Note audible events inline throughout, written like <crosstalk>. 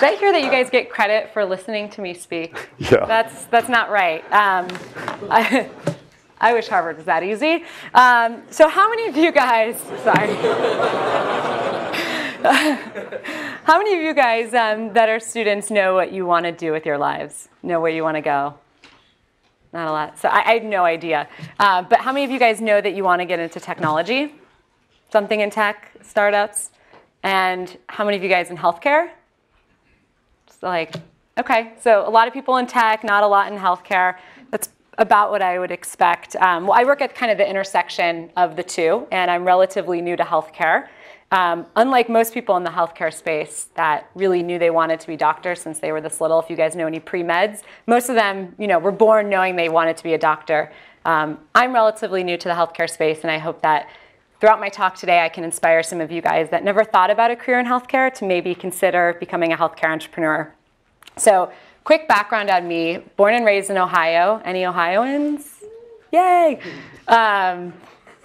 Did I hear that you guys get credit for listening to me speak? <laughs> Yeah. That's, that's not right. Um, <laughs> I, I wish Harvard was that easy. Um, so how many of you guys, <laughs> sorry. how many of you guys um, that are students know what you want to do with your lives? Know where you want to go? Not a lot. So I, I have no idea. Uh, but how many of you guys know that you want to get into technology? Something in tech, startups? And how many of you guys in healthcare? Like, okay, so a lot of people in tech, not a lot in healthcare. That's about what I would expect. Um, well, I work at kind of the intersection of the two, and I'm relatively new to healthcare. Um, unlike most people in the healthcare space that really knew they wanted to be doctors since they were this little, if you guys know any pre-meds, most of them you know, were born knowing they wanted to be a doctor. Um, I'm relatively new to the healthcare space, and I hope that throughout my talk today, I can inspire some of you guys that never thought about a career in healthcare to maybe consider becoming a healthcare entrepreneur. So quick background on me, born and raised in Ohio. Any Ohioans? Yay! Um,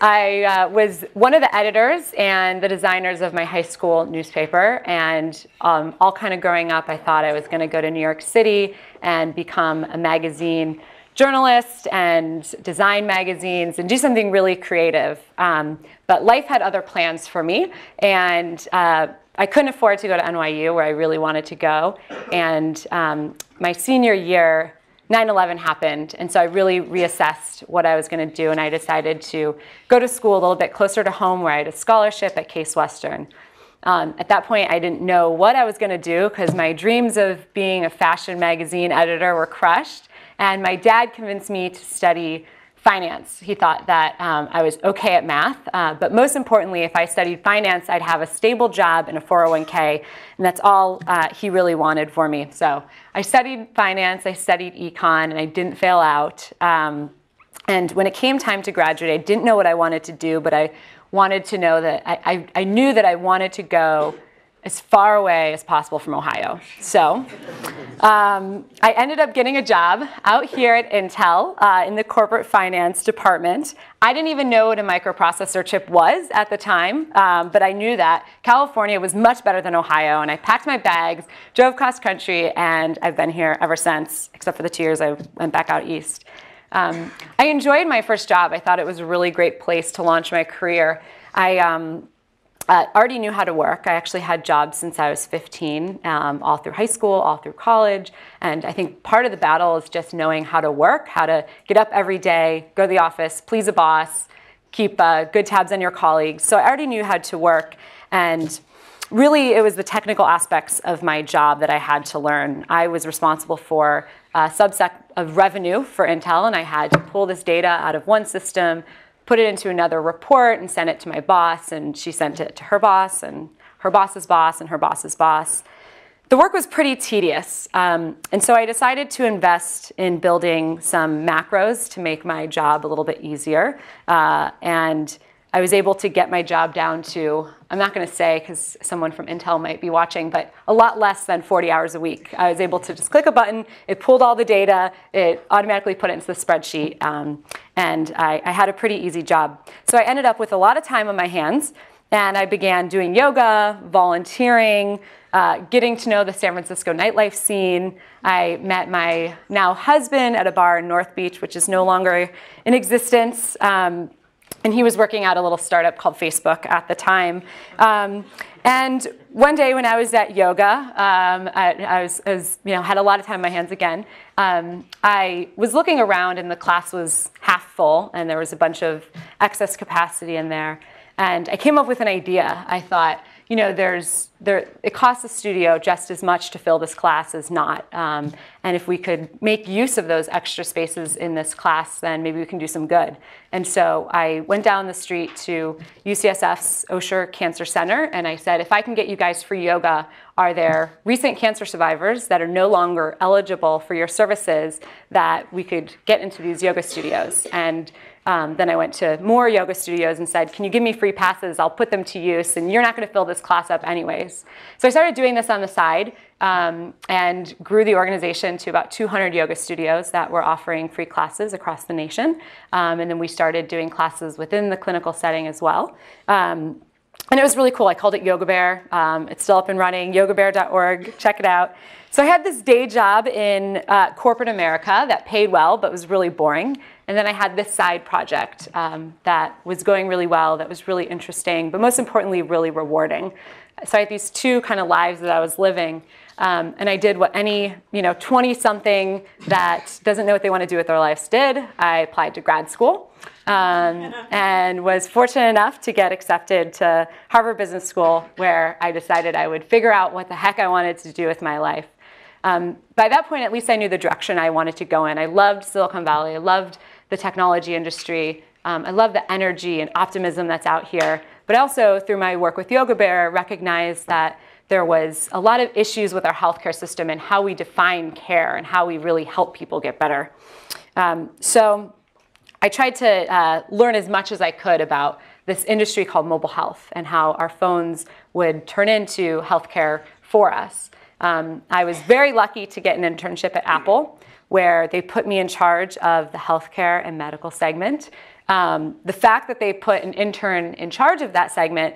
I uh, was one of the editors and the designers of my high school newspaper. And um, all kind of growing up, I thought I was going to go to New York City and become a magazine journalist and design magazines and do something really creative. Um, but life had other plans for me. And uh, I couldn't afford to go to NYU where I really wanted to go. And um, my senior year, 9-11 happened, and so I really reassessed what I was going to do, and I decided to go to school a little bit closer to home where I had a scholarship at Case Western. Um, at that point, I didn't know what I was going to do because my dreams of being a fashion magazine editor were crushed, and my dad convinced me to study finance. He thought that um, I was okay at math, uh, but most importantly, if I studied finance, I'd have a stable job and a 401k, and that's all uh, he really wanted for me. So I studied finance, I studied econ, and I didn't fail out. Um, and when it came time to graduate, I didn't know what I wanted to do, but I wanted to know that I, I, I knew that I wanted to go as far away as possible from Ohio. So um, I ended up getting a job out here at Intel uh, in the corporate finance department. I didn't even know what a microprocessor chip was at the time, um, but I knew that California was much better than Ohio, and I packed my bags, drove cross country, and I've been here ever since, except for the two years I went back out east. Um, I enjoyed my first job. I thought it was a really great place to launch my career. I um, uh, already knew how to work. I actually had jobs since I was 15, um, all through high school, all through college. And I think part of the battle is just knowing how to work, how to get up every day, go to the office, please a boss, keep uh, good tabs on your colleagues. So I already knew how to work. And really, it was the technical aspects of my job that I had to learn. I was responsible for a subset of revenue for Intel, and I had to pull this data out of one system, put it into another report and sent it to my boss, and she sent it to her boss, and her boss's boss, and her boss's boss. The work was pretty tedious, um, and so I decided to invest in building some macros to make my job a little bit easier. Uh, and I was able to get my job down to, I'm not going to say because someone from Intel might be watching, but a lot less than 40 hours a week. I was able to just click a button, it pulled all the data, it automatically put it into the spreadsheet, um, and I, I had a pretty easy job. So I ended up with a lot of time on my hands, and I began doing yoga, volunteering, uh, getting to know the San Francisco nightlife scene. I met my now husband at a bar in North Beach, which is no longer in existence. Um, and he was working at a little startup called Facebook at the time. Um, and one day when I was at yoga, um, I, I, was, I, was, you know, had a lot of time on my hands again. Um, I was looking around and the class was half full and there was a bunch of excess capacity in there. And I came up with an idea. I thought, you know, there's, there, it costs the studio just as much to fill this class as not. Um, and if we could make use of those extra spaces in this class, then maybe we can do some good. And so I went down the street to UCSF's Osher Cancer Center, and I said, if I can get you guys free yoga, are there recent cancer survivors that are no longer eligible for your services that we could get into these yoga studios? And um, then I went to more yoga studios and said, can you give me free passes? I'll put them to use, and you're not going to fill this class up anyways. So I started doing this on the side um, and grew the organization to about 200 yoga studios that were offering free classes across the nation. Um, and then we started doing classes within the clinical setting as well. Um, and it was really cool. I called it Yoga Bear. Um, it's still up and running, yogabear.org. Check it out. So I had this day job in uh, corporate America that paid well but was really boring. And then I had this side project um, that was going really well, that was really interesting, but most importantly, really rewarding. So I had these two kind of lives that I was living. Um, and I did what any you know 20 something that doesn't know what they want to do with their lives did. I applied to grad school um, <laughs> and was fortunate enough to get accepted to Harvard Business School, where I decided I would figure out what the heck I wanted to do with my life. Um, by that point, at least I knew the direction I wanted to go in. I loved Silicon Valley. I loved the technology industry. Um, I love the energy and optimism that's out here. But also, through my work with Yoga Bear, recognized that there was a lot of issues with our healthcare system and how we define care and how we really help people get better. Um, so I tried to uh, learn as much as I could about this industry called mobile health and how our phones would turn into healthcare for us. Um, I was very lucky to get an internship at Apple where they put me in charge of the healthcare and medical segment. Um, the fact that they put an intern in charge of that segment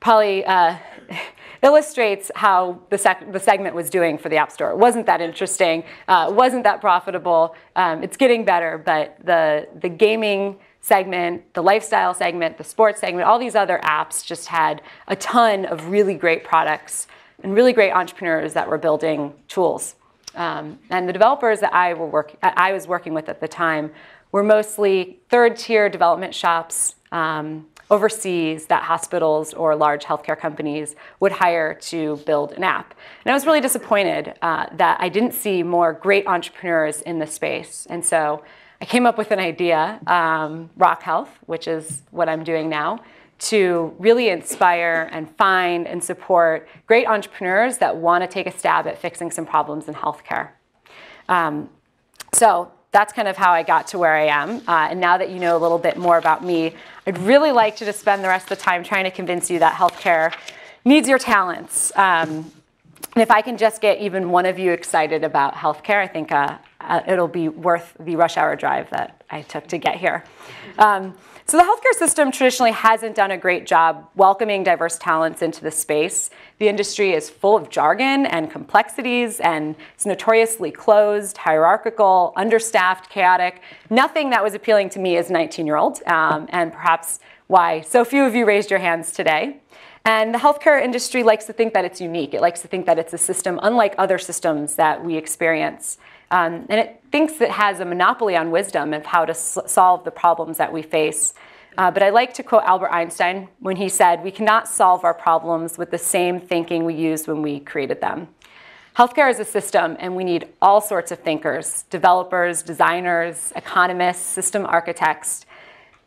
probably uh, <laughs> illustrates how the, the, segment was doing for the App Store. It wasn't that interesting, uh, wasn't that profitable. Um, it's getting better, but the, the gaming segment, the lifestyle segment, the sports segment, all these other apps just had a ton of really great products and really great entrepreneurs that were building tools. Um, and the developers that I, work- I was working with at the time were mostly third tier development shops um, overseas that hospitals or large healthcare companies would hire to build an app. And I was really disappointed uh, that I didn't see more great entrepreneurs in the space. And so I came up with an idea, um, Rock Health, which is what I'm doing now, to really inspire and find and support great entrepreneurs that want to take a stab at fixing some problems in healthcare. Um, so that's kind of how I got to where I am. Uh, and now that you know a little bit more about me, I'd really like to just spend the rest of the time trying to convince you that healthcare needs your talents. Um, and if I can just get even one of you excited about healthcare, I think uh, uh, it'll be worth the rush hour drive that I took to get here. Um, so the healthcare system traditionally hasn't done a great job welcoming diverse talents into the space. The industry is full of jargon and complexities and it's notoriously closed, hierarchical, understaffed, chaotic. Nothing that was appealing to me as a 19-year-old, um, and perhaps why so few of you raised your hands today. And the healthcare industry likes to think that it's unique. It likes to think that it's a system unlike other systems that we experience. Um, and it thinks it has a monopoly on wisdom of how to solve the problems that we face. Uh, but I like to quote Albert Einstein when he said, We cannot solve our problems with the same thinking we used when we created them. Healthcare is a system, and we need all sorts of thinkers developers, designers, economists, system architects.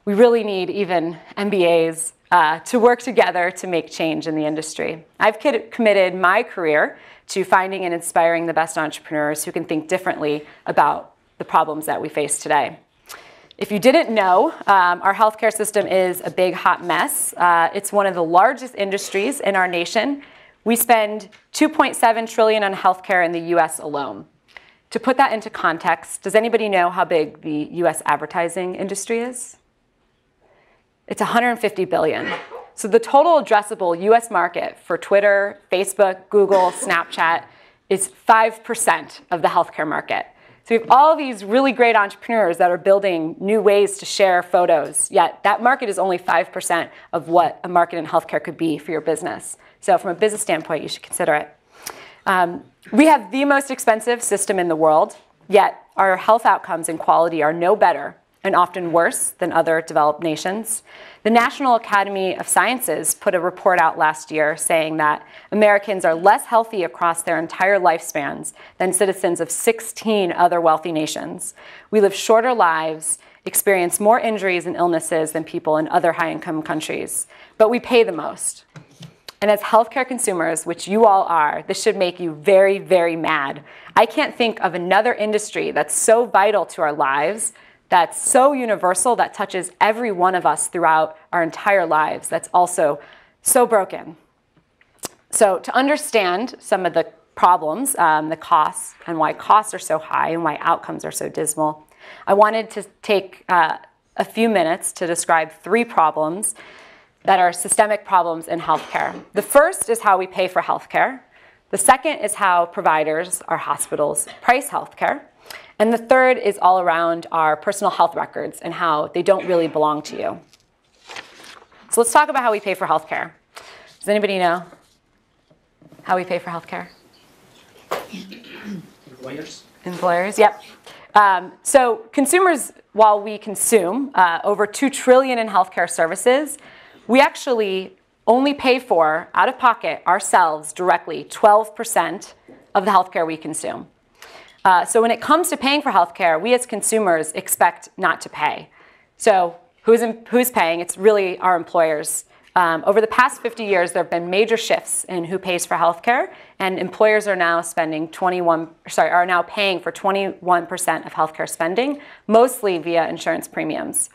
We really need even MBAs uh, to work together to make change in the industry. I've committed my career to finding and inspiring the best entrepreneurs who can think differently about the problems that we face today. If you didn't know, um, our healthcare system is a big hot mess. Uh, it's one of the largest industries in our nation. We spend 2.7 trillion on healthcare in the U.S. alone. To put that into context, does anybody know how big the U.S. advertising industry is? It's 150 billion. So the total addressable US market for Twitter, Facebook, Google, Snapchat is 5% of the healthcare market. So we have all these really great entrepreneurs that are building new ways to share photos, yet that market is only 5% of what a market in healthcare could be for your business. So from a business standpoint, you should consider it. Um, we have the most expensive system in the world, yet our health outcomes and quality are no better and often worse than other developed nations. The National Academy of Sciences put a report out last year saying that Americans are less healthy across their entire lifespans than citizens of 16 other wealthy nations. We live shorter lives, experience more injuries and illnesses than people in other high income countries, but we pay the most. And as healthcare consumers, which you all are, this should make you very, very mad. I can't think of another industry that's so vital to our lives that's so universal that touches every one of us throughout our entire lives that's also so broken. So, to understand some of the problems, um, the costs, and why costs are so high and why outcomes are so dismal, I wanted to take uh, a few minutes to describe three problems that are systemic problems in healthcare. The first is how we pay for healthcare. The second is how providers, our hospitals, price healthcare. And the third is all around our personal health records and how they don't really belong to you. So let's talk about how we pay for healthcare. Does anybody know how we pay for healthcare? Employers? Employers, yep. Um, so consumers, while we consume uh, over two trillion in healthcare services, we actually only pay for, out of pocket, ourselves directly, 12% of the healthcare we consume. Uh, so when it comes to paying for healthcare, we as consumers expect not to pay. So who's, in, who's paying? It's really our employers. Um, over the past 50 years, there have been major shifts in who pays for healthcare, and employers are now spending 21, sorry, are now paying for 21% of healthcare spending, mostly via insurance premiums.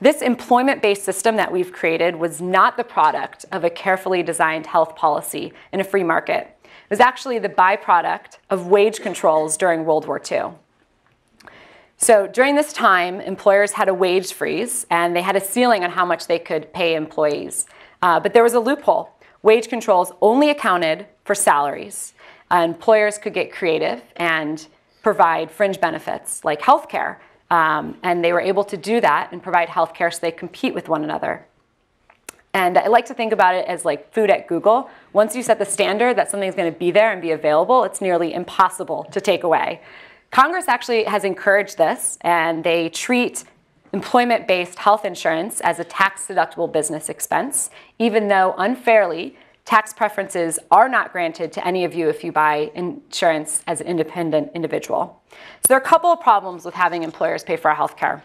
This employment-based system that we've created was not the product of a carefully designed health policy in a free market was actually the byproduct of wage controls during World War II. So during this time, employers had a wage freeze and they had a ceiling on how much they could pay employees. Uh, but there was a loophole. Wage controls only accounted for salaries. Uh, employers could get creative and provide fringe benefits like health care. Um, and they were able to do that and provide health care so they compete with one another. And I like to think about it as like food at Google. Once you set the standard that something's going to be there and be available, it's nearly impossible to take away. Congress actually has encouraged this, and they treat employment based health insurance as a tax deductible business expense, even though unfairly, tax preferences are not granted to any of you if you buy insurance as an independent individual. So there are a couple of problems with having employers pay for our health care.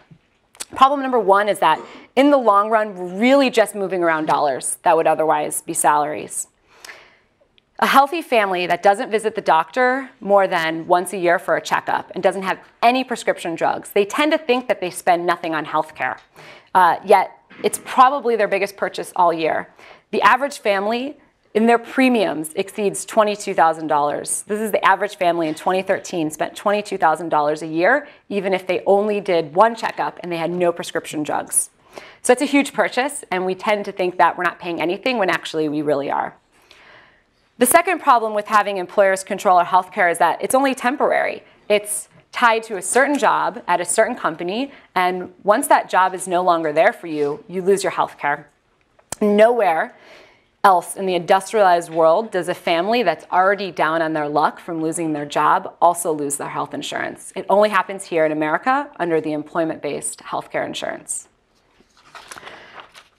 Problem number one is that in the long run, we're really just moving around dollars that would otherwise be salaries. A healthy family that doesn't visit the doctor more than once a year for a checkup and doesn't have any prescription drugs, they tend to think that they spend nothing on health care. Uh, yet, it's probably their biggest purchase all year. The average family in their premiums exceeds $22,000. This is the average family in 2013 spent $22,000 a year, even if they only did one checkup and they had no prescription drugs. So it's a huge purchase, and we tend to think that we're not paying anything when actually we really are. The second problem with having employers control our healthcare is that it's only temporary. It's tied to a certain job at a certain company, and once that job is no longer there for you, you lose your healthcare. Nowhere else in the industrialized world does a family that's already down on their luck from losing their job also lose their health insurance. It only happens here in America under the employment-based healthcare insurance.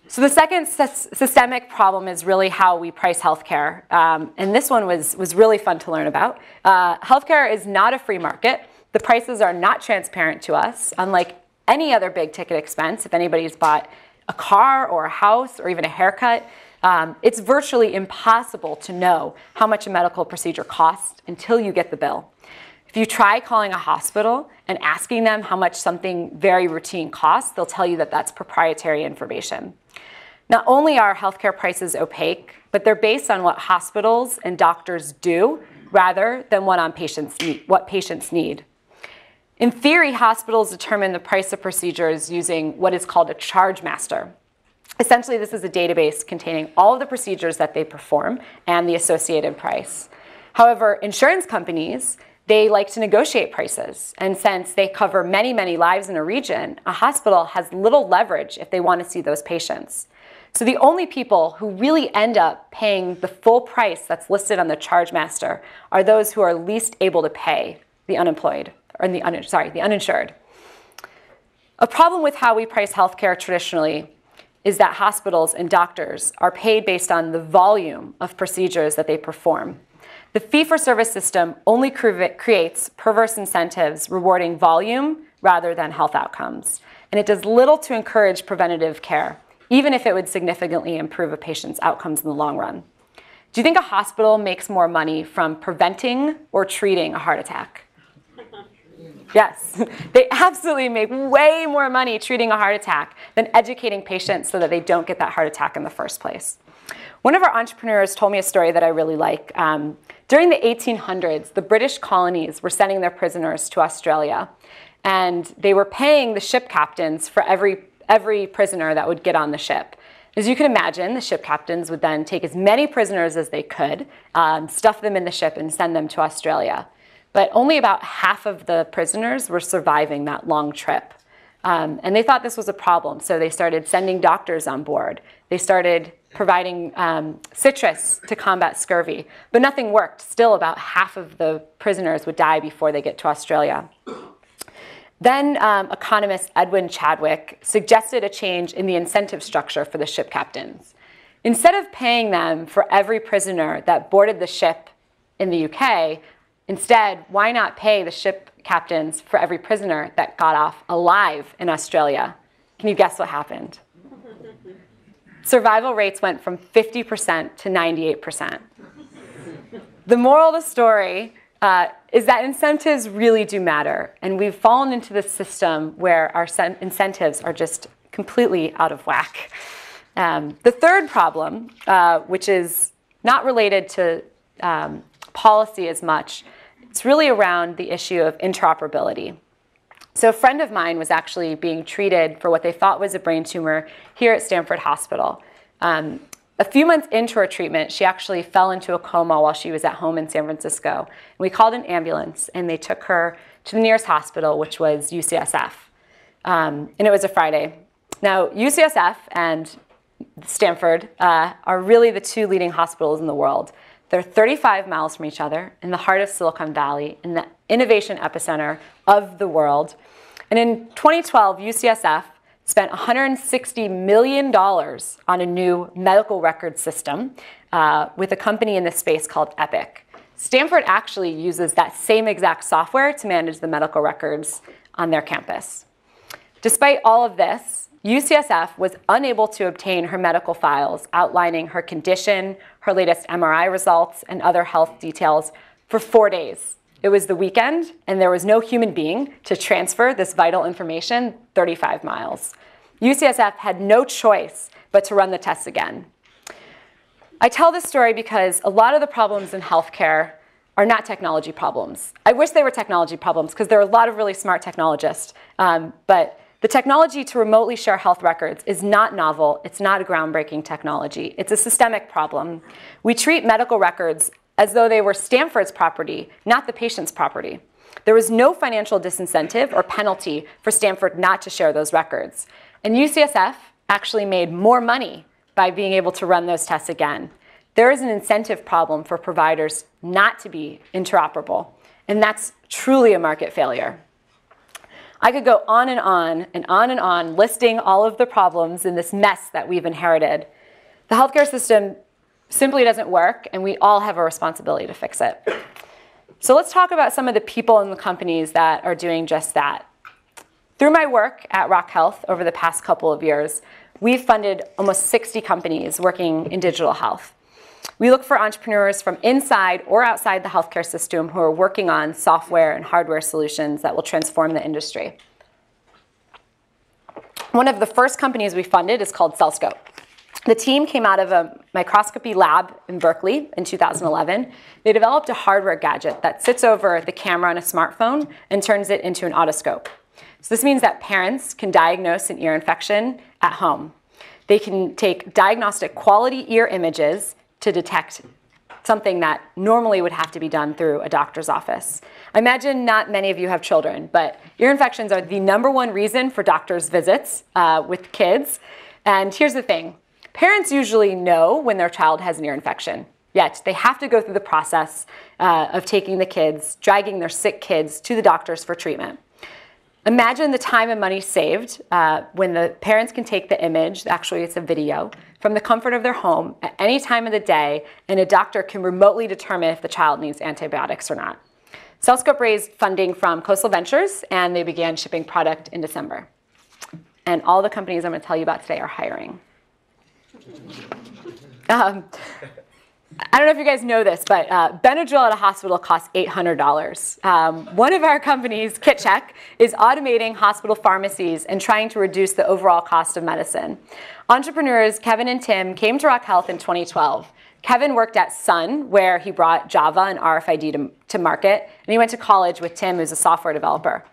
So the second systemic problem is really how we price healthcare. Um, and this one was, was really fun to learn about. Uh, healthcare is not a free market. The prices are not transparent to us, unlike any other big ticket expense. If anybody's bought a car or a house or even a haircut, um, it's virtually impossible to know how much a medical procedure costs until you get the bill. If you try calling a hospital and asking them how much something very routine costs, they'll tell you that that's proprietary information. Not only are healthcare prices opaque, but they're based on what hospitals and doctors do rather than what, on patients need, what patients need. In theory, hospitals determine the price of procedures using what is called a charge master. Essentially, this is a database containing all of the procedures that they perform and the associated price. However, insurance companies, they like to negotiate prices. And since they cover many, many lives in a region, a hospital has little leverage if they want to see those patients. So the only people who really end up paying the full price that's listed on the charge master are those who are least able to pay the unemployed, or the, un, sorry, the uninsured. A problem with how we price healthcare traditionally is that hospitals and doctors are paid based on the volume of procedures that they perform. The fee for service system only creates perverse incentives rewarding volume rather than health outcomes. And it does little to encourage preventative care, even if it would significantly improve a patient's outcomes in the long run. Do you think a hospital makes more money from preventing or treating a heart attack? Yes, <laughs> they absolutely make way more money treating a heart attack than educating patients so that they don't get that heart attack in the first place. One of our entrepreneurs told me a story that I really like. Um, during the 1800s, the British colonies were sending their prisoners to Australia, and they were paying the ship captains for every, every prisoner that would get on the ship. As you can imagine, the ship captains would then take as many prisoners as they could, um, stuff them in the ship, and send them to Australia. But only about half of the prisoners were surviving that long trip. Um, and they thought this was a problem, so they started sending doctors on board. They started providing um, citrus to combat scurvy, but nothing worked. Still, about half of the prisoners would die before they get to Australia. Then um, economist Edwin Chadwick suggested a change in the incentive structure for the ship captains. Instead of paying them for every prisoner that boarded the ship in the UK, instead, why not pay the ship captains for every prisoner that got off alive in Australia? Can you guess what happened? Survival rates went from 50% to 98%. The moral of the story uh, is that incentives really do matter. And we've fallen into this system where our incentives are just completely out of whack. Um, the third problem, uh, which is not related to um, policy as much, it's really around the issue of interoperability. So a friend of mine was actually being treated for what they thought was a brain tumor here at Stanford Hospital. Um, a few months into her treatment, she actually fell into a coma while she was at home in San Francisco. And we called an ambulance and they took her to the nearest hospital, which was UCSF. Um, and it was a Friday. Now, UCSF and Stanford uh, are really the two leading hospitals in the world. They're 35 miles from each other in the heart of Silicon Valley, in the innovation epicenter of the world. And in 2012, UCSF spent $160 million on a new medical record system uh, with a company in this space called Epic. Stanford actually uses that same exact software to manage the medical records on their campus. Despite all of this, UCSF was unable to obtain her medical files outlining her condition, her latest MRI results, and other health details for four days. It was the weekend, and there was no human being to transfer this vital information 35 miles. UCSF had no choice but to run the tests again. I tell this story because a lot of the problems in healthcare are not technology problems. I wish they were technology problems because there are a lot of really smart technologists. Um, but the technology to remotely share health records is not novel. It's not a groundbreaking technology. It's a systemic problem. We treat medical records as though they were Stanford's property, not the patient's property. There was no financial disincentive or penalty for Stanford not to share those records. And UCSF actually made more money by being able to run those tests again. There is an incentive problem for providers not to be interoperable, and that's truly a market failure. I could go on and on and on and on listing all of the problems in this mess that we've inherited. The healthcare system simply doesn't work, and we all have a responsibility to fix it. So let's talk about some of the people and the companies that are doing just that. Through my work at Rock Health over the past couple of years, we've funded almost 60 companies working in digital health. We look for entrepreneurs from inside or outside the healthcare system who are working on software and hardware solutions that will transform the industry. One of the first companies we funded is called CellScope. The team came out of a microscopy lab in Berkeley in 2011. They developed a hardware gadget that sits over the camera on a smartphone and turns it into an otoscope. So this means that parents can diagnose an ear infection at home. They can take diagnostic quality ear images to detect something that normally would have to be done through a doctor's office. I imagine not many of you have children, but ear infections are the number one reason for doctor's visits uh, with kids. And here's the thing Parents usually know when their child has an ear infection, yet they have to go through the process uh, of taking the kids, dragging their sick kids to the doctors for treatment. Imagine the time and money saved uh, when the parents can take the image, actually it's a video, from the comfort of their home at any time of the day, and a doctor can remotely determine if the child needs antibiotics or not. CellScope raised funding from Khosla Ventures, and they began shipping product in December. And all the companies I'm going to tell you about today are hiring. Um, I don't know if you guys know this, but uh, Benadryl at a hospital costs $800. Um, one of our companies, KitCheck, is automating hospital pharmacies and trying to reduce the overall cost of medicine. Entrepreneurs Kevin and Tim came to Rock Health in 2012. Kevin worked at Sun, where he brought Java and RFID to, to market, and he went to college with Tim, who's a software developer.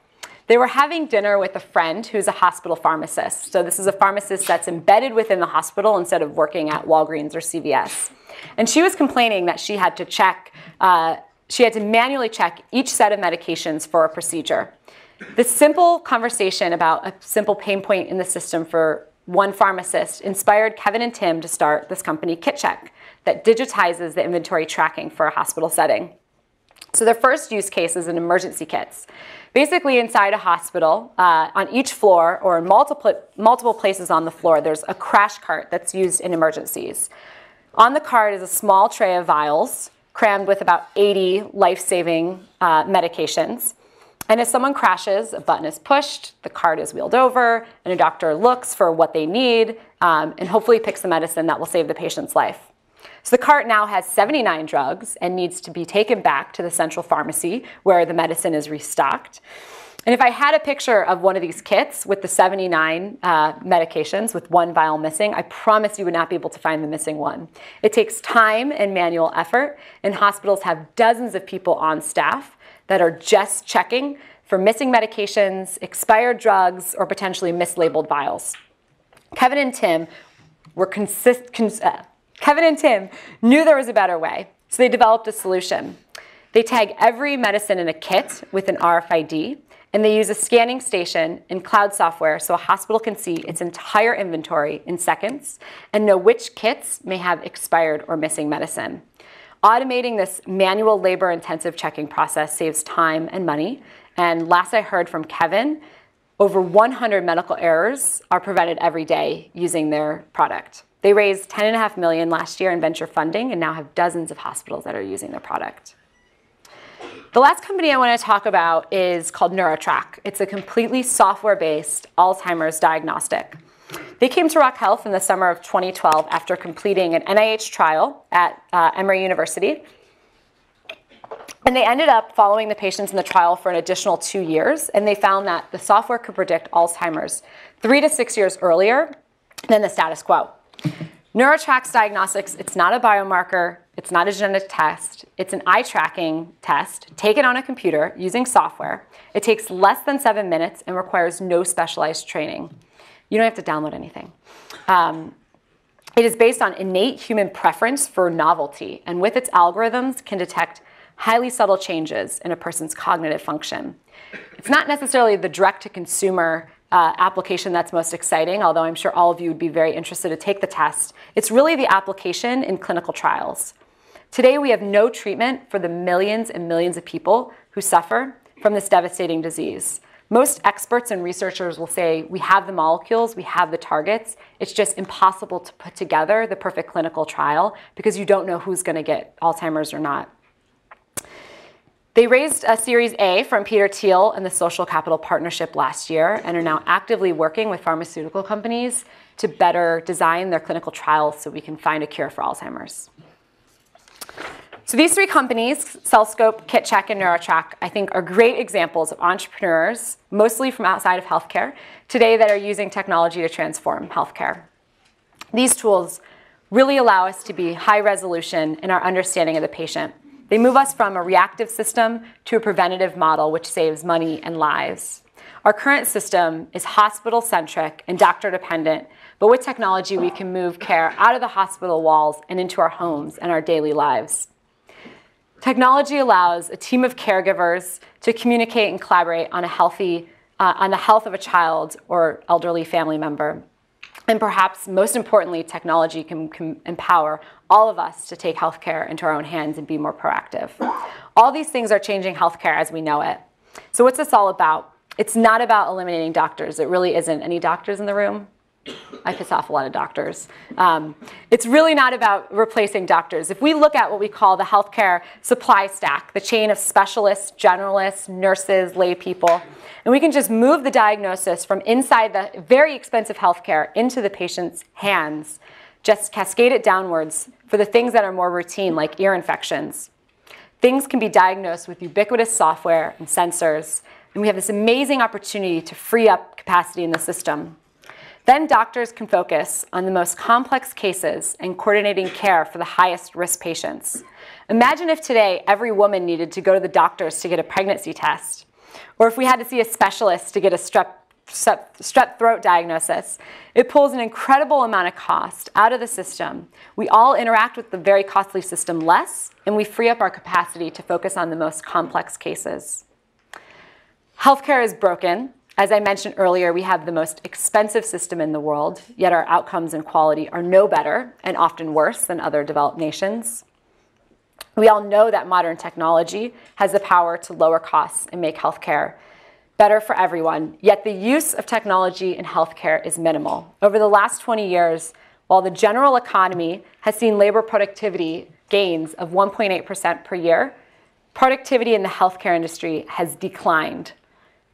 They were having dinner with a friend who's a hospital pharmacist. So this is a pharmacist that's embedded within the hospital instead of working at Walgreens or CVS. And she was complaining that she had to check, uh, she had to manually check each set of medications for a procedure. This simple conversation about a simple pain point in the system for one pharmacist inspired Kevin and Tim to start this company, KitCheck, that digitizes the inventory tracking for a hospital setting. So their first use case is in emergency kits. Basically, inside a hospital, uh, on each floor or in multiple, multiple places on the floor, there's a crash cart that's used in emergencies. On the cart is a small tray of vials crammed with about 80 life-saving uh, medications. And if someone crashes, a button is pushed, the cart is wheeled over, and a doctor looks for what they need um, and hopefully picks the medicine that will save the patient's life. So the cart now has 79 drugs and needs to be taken back to the central pharmacy where the medicine is restocked. And if I had a picture of one of these kits with the 79 uh, medications with one vial missing, I promise you would not be able to find the missing one. It takes time and manual effort, and hospitals have dozens of people on staff that are just checking for missing medications, expired drugs, or potentially mislabeled vials. Kevin and Tim were consist, cons, uh, Kevin and Tim knew there was a better way, so they developed a solution. They tag every medicine in a kit with an RFID, and they use a scanning station and cloud software so a hospital can see its entire inventory in seconds and know which kits may have expired or missing medicine. Automating this manual labor intensive checking process saves time and money. And last I heard from Kevin, over 100 medical errors are prevented every day using their product. They raised 10.5 million last year in venture funding and now have dozens of hospitals that are using their product. The last company I want to talk about is called NeuroTrack. It's a completely software-based Alzheimer's diagnostic. They came to Rock Health in the summer of 2012 after completing an NIH trial at uh, Emory University. And they ended up following the patients in the trial for an additional two years, and they found that the software could predict Alzheimer's three to six years earlier than the status quo. NeuroTrack's diagnostics, it's not a biomarker, it's not a genetic test, it's an eye tracking test taken on a computer using software. It takes less than seven minutes and requires no specialized training. You don't have to download anything. Um, it is based on innate human preference for novelty, and with its algorithms can detect highly subtle changes in a person's cognitive function. It's not necessarily the direct-to-consumer uh, application that's most exciting, although I'm sure all of you would be very interested to take the test. It's really the application in clinical trials. Today, we have no treatment for the millions and millions of people who suffer from this devastating disease. Most experts and researchers will say we have the molecules, we have the targets. It's just impossible to put together the perfect clinical trial because you don't know who's going to get Alzheimer's or not. They raised a Series A from Peter Thiel and the Social Capital Partnership last year and are now actively working with pharmaceutical companies to better design their clinical trials so we can find a cure for Alzheimer's. So these three companies, CellScope, KitCheck, and NeuroTrack, I think are great examples of entrepreneurs, mostly from outside of healthcare, today that are using technology to transform healthcare. These tools really allow us to be high resolution in our understanding of the patient. They move us from a reactive system to a preventative model which saves money and lives. Our current system is hospital-centric and doctor-dependent, but with technology we can move care out of the hospital walls and into our homes and our daily lives. Technology allows a team of caregivers to communicate and collaborate on a healthy, uh, on the health of a child or elderly family member. And perhaps most importantly, technology can, can, empower all of us to take healthcare into our own hands and be more proactive. All these things are changing healthcare as we know it. So what's this all about? It's not about eliminating doctors. It really isn't. Any doctors in the room? I piss off a lot of doctors. Um, it's really not about replacing doctors. If we look at what we call the healthcare supply stack, the chain of specialists, generalists, nurses, lay people, and we can just move the diagnosis from inside the very expensive healthcare into the patient's hands, just cascade it downwards for the things that are more routine, like ear infections. Things can be diagnosed with ubiquitous software and sensors, and we have this amazing opportunity to free up capacity in the system. Then doctors can focus on the most complex cases and coordinating care for the highest risk patients. Imagine if today every woman needed to go to the doctors to get a pregnancy test. or if we had to see a specialist to get a strep, strep, strep throat diagnosis, it pulls an incredible amount of cost out of the system. We all interact with the very costly system less, and we free up our capacity to focus on the most complex cases. Healthcare is broken. As I mentioned earlier, we have the most expensive system in the world, yet our outcomes and quality are no better and often worse than other developed nations. We all know that modern technology has the power to lower costs and make healthcare better for everyone, yet the use of technology in healthcare is minimal. Over the last 20 years, while the general economy has seen labor productivity gains of 1.8% per year, productivity in the healthcare industry has declined.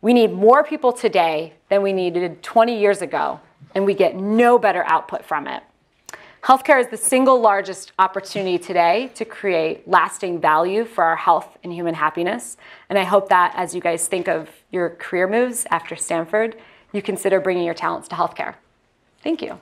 We need more people today than we needed 20 years ago, and we get no better output from it. Healthcare is the single largest opportunity today to create lasting value for our health and human happiness. And I hope that as you guys think of your career moves after Stanford, you consider bringing your talents to healthcare. Thank you.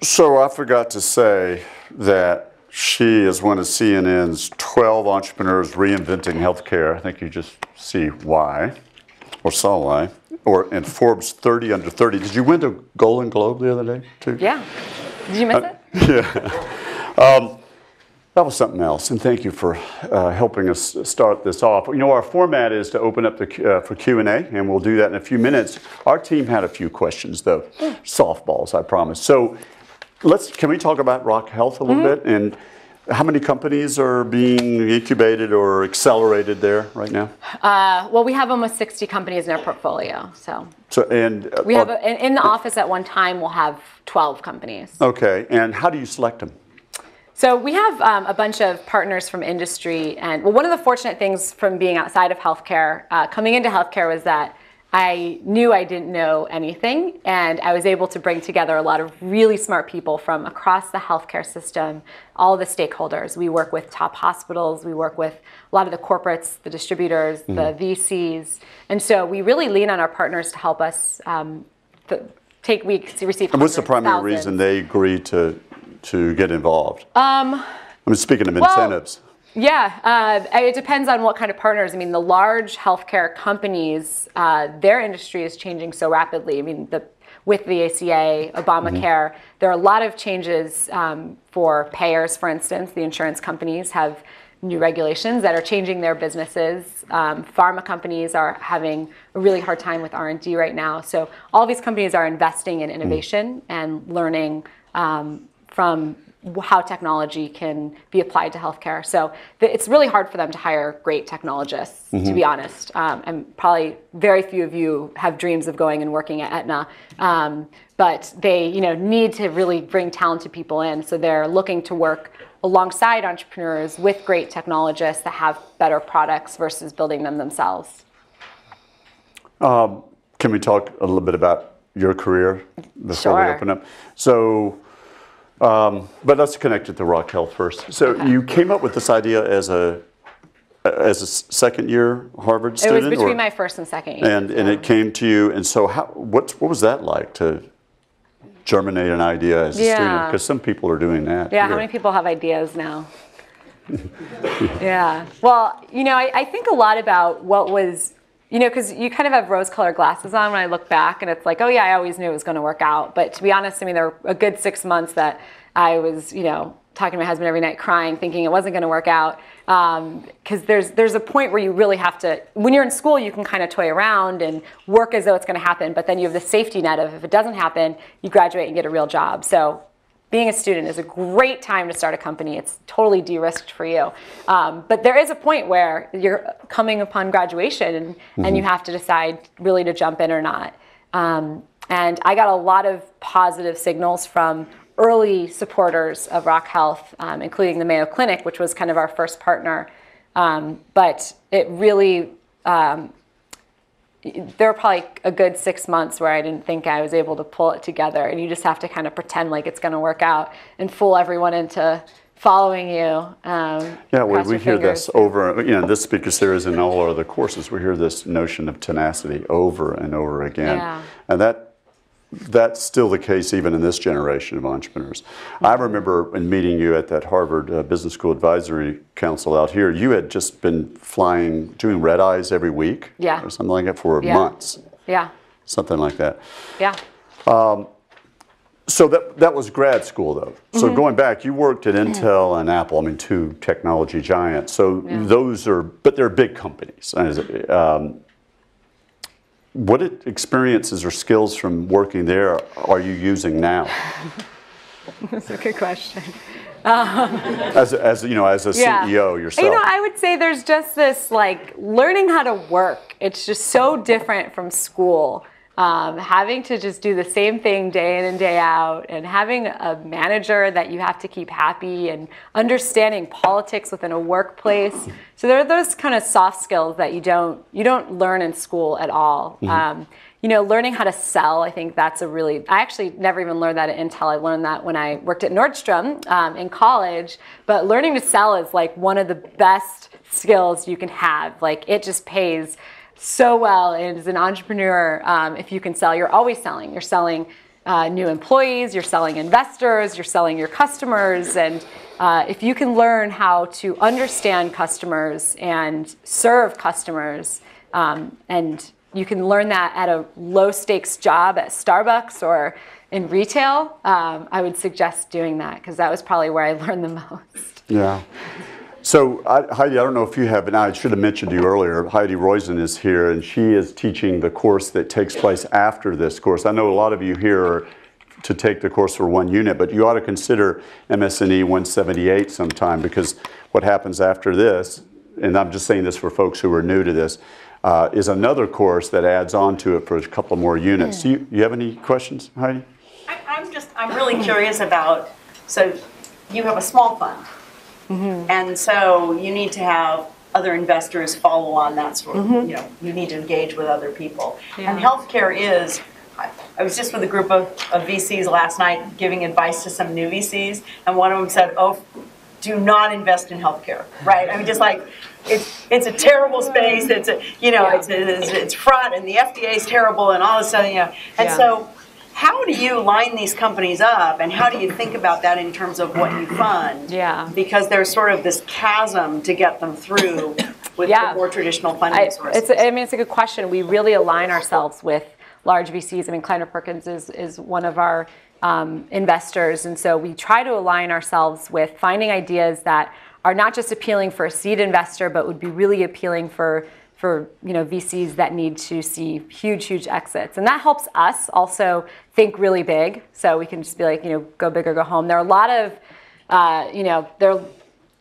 So I forgot to say that she is one of CNN's 12 entrepreneurs reinventing healthcare. I think you just see why, or saw why. Or in Forbes 30 under 30. Did you win the Golden Globe the other day too? Yeah. Did you miss uh, it? <laughs> Yeah. Um, that was something else, and thank you for uh, helping us start this off. You know, our format is to open up the, uh, for Q and A, and we'll do that in a few minutes. Our team had a few questions, though, softballs, I promise. So Let's, can we talk about Rock Health a little mm-hmm. bit? And how many companies are being incubated or accelerated there right now? Uh, well, we have almost 60 companies in our portfolio. So, so and uh, we have a, in, in the office at one time, we'll have 12 companies. Okay. And how do you select them? So we have um, a bunch of partners from industry, and well, one of the fortunate things from being outside of healthcare, uh, coming into healthcare, was that I knew I didn't know anything, and I was able to bring together a lot of really smart people from across the healthcare system, all the stakeholders. We work with top hospitals, we work with a lot of the corporates, the distributors, mm-hmm. the VCs, and so we really lean on our partners to help us um, th- take weeks to receive. And what's the primary thousands. reason they agree to to get involved? Um, I'm speaking of well, incentives. Yeah, uh, it depends on what kind of partners. I mean, the large healthcare companies, uh, their industry is changing so rapidly. I mean, the, with the ACA, Obamacare, mm-hmm. there are a lot of changes um, for payers, for instance. The insurance companies have new regulations that are changing their businesses. Um, pharma companies are having a really hard time with R&D right now. So all these companies are investing in innovation mm. and learning um, from how technology can be applied to healthcare. So it's really hard for them to hire great technologists, mm-hmm. to be honest. Um, and probably very few of you have dreams of going and working at Aetna. Um, but they, you know, need to really bring talented people in. So they're looking to work alongside entrepreneurs with great technologists that have better products versus building them themselves. Um, can we talk a little bit about your career before sure. we open up? So um, but let's connect it to Rock Health first. So okay. you came up with this idea as a as a second year Harvard student. It was between or, my first and second year. And and it came to you. And so how what what was that like to germinate an idea as a yeah. student? Because some people are doing that. Yeah. Here. How many people have ideas now? <laughs> yeah. Well, you know, I, I think a lot about what was you know, because you kind of have rose colored glasses on when I look back, and it's like, oh, yeah, I always knew it was going to work out. But to be honest, I mean, there were a good six months that I was, you know, talking to my husband every night, crying, thinking it wasn't going to work out. Because um, there's there's a point where you really have to. When you're in school, you can kind of toy around and work as though it's going to happen, but then you have the safety net of if it doesn't happen, you graduate and get a real job. So being a student is a great time to start a company. It's totally de-risked for you. Um, but there is a point where you're coming upon graduation and, mm-hmm. and you have to decide really to jump in or not. Um, and I got a lot of positive signals from early supporters of Rock Health, um, including the Mayo Clinic, which was kind of our first partner. Um, but it really um, there were probably a good six months where I didn't think I was able to pull it together. And you just have to kind of pretend like it's going to work out and fool everyone into following you. Um, yeah, we, we hear this over, you know, this speaker series and all our other courses, we hear this notion of tenacity over and over again. Yeah. And that that's still the case even in this generation of entrepreneurs. I remember in meeting you at that Harvard uh, Business School Advisory Council out here, you had just been flying, doing red eyes every week Yeah. or something like that for Yeah. months, Yeah. something like that. Yeah. So that, that was grad school though. Mm-hmm. So going back, you worked at Intel and Apple, I mean, two technology giants. So those are, but they're big companies. And is it, Um, what experiences or skills from working there are you using now <laughs> That's a good question. <laughs> as, a- as you know, as a Yeah. CEO yourself? You know, I would say there's just this like learning how to work. It's just so different from school. Um, having to just do the same thing day in and day out, and having a manager that you have to keep happy, and understanding politics within a workplace. So there are those kind of soft skills that you don't you don't learn in school at all. Um, you know, learning how to sell, I think that's a really, I actually never even learned that at Intel. I learned that when I worked at Nordstrom um, in college. But learning to sell is like one of the best skills you can have. Like it just pays so well as an entrepreneur um, if you can sell. You're always selling. You're selling uh, new employees, you're selling investors, you're selling your customers. And uh, if you can learn how to understand customers and serve customers, um, and you can learn that at a low stakes job at Starbucks or in retail, um, I would suggest doing that because that was probably where I learned the <laughs> most. Yeah. So I, Heidi, I don't know if you have, and I should have mentioned to you earlier, Heidi Roizen is here and she is teaching the course that takes place after this course. I know a lot of you here are to take the course for one unit, but you ought to consider MS&E 178 sometime because what happens after this, and I'm just saying this for folks who are new to this, uh, is another course that adds on to it for a couple more units. Do you, you have any questions, Heidi? I- I'm just, I'm really curious about, so you have a small fund. Mm-hmm. And so you need to have other investors follow on that sort of, mm-hmm. you know, you need to engage with other people. And healthcare is, I I was just with a group of of VCs last night giving advice to some new VCs, and one of them said, oh, do not invest in healthcare, right? I mean, just like, it's, it's a terrible space, it's a, you know, it's, it's, it's fraught, and the FDA is terrible, and all this stuff, you know. And Yeah. so, how do you line these companies up, and how do you think about that in terms of what you fund? Yeah. Because there's sort of this chasm to get them through with Yeah. the more traditional I, funding sources. it's, I mean, it's a good question. We really align ourselves with large VCs. I mean, Kleiner Perkins is, is one of our um, investors. And so we try to align ourselves with finding ideas that are not just appealing for a seed investor, but would be really appealing for for you know VCs that need to see huge, huge exits, and that helps us also think really big. So we can just be like, you know, go big or go home. There are a lot of, uh, you know, there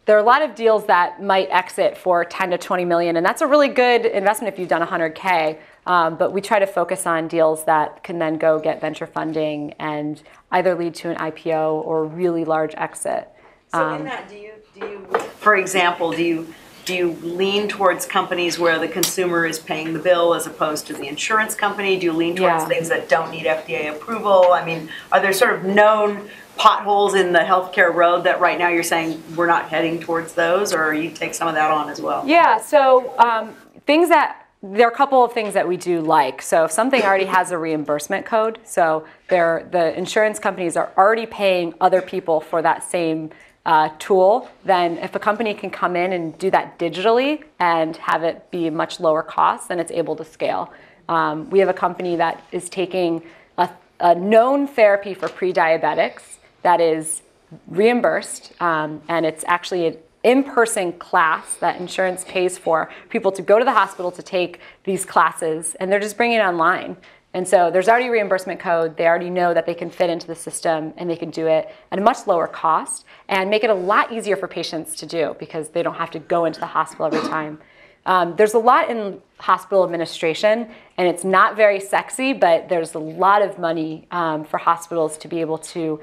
there are a lot of deals that might exit for 10 to 20 million, and that's a really good investment if you've done 100K. Um, but we try to focus on deals that can then go get venture funding and either lead to an IPO or really large exit. So in that, do you, do you, for example, do you, do you lean towards companies where the consumer is paying the bill as opposed to the insurance company? Do you lean towards Yeah. things that don't need FDA approval? I mean, are there sort of known potholes in the healthcare road that right now you're saying we're not heading towards those, or you take some of that on as well? Yeah, so um, things that there are a couple of things that we do like. So if something already has a reimbursement code, so the insurance companies are already paying other people for that same uh, tool, then if a company can come in and do that digitally and have it be much lower cost, then it's able to scale. Um, we have a company that is taking a, a known therapy for pre-diabetics that is reimbursed, um, and it's actually an in-person class that insurance pays for people to go to the hospital to take these classes, and they're just bringing it online. And so there's already a reimbursement code. They already know that they can fit into the system and they can do it at a much lower cost and make it a lot easier for patients to do because they don't have to go into the hospital every <clears throat> time. Um, there's a lot in hospital administration, and it's not very sexy, but there's a lot of money um, for hospitals to be able to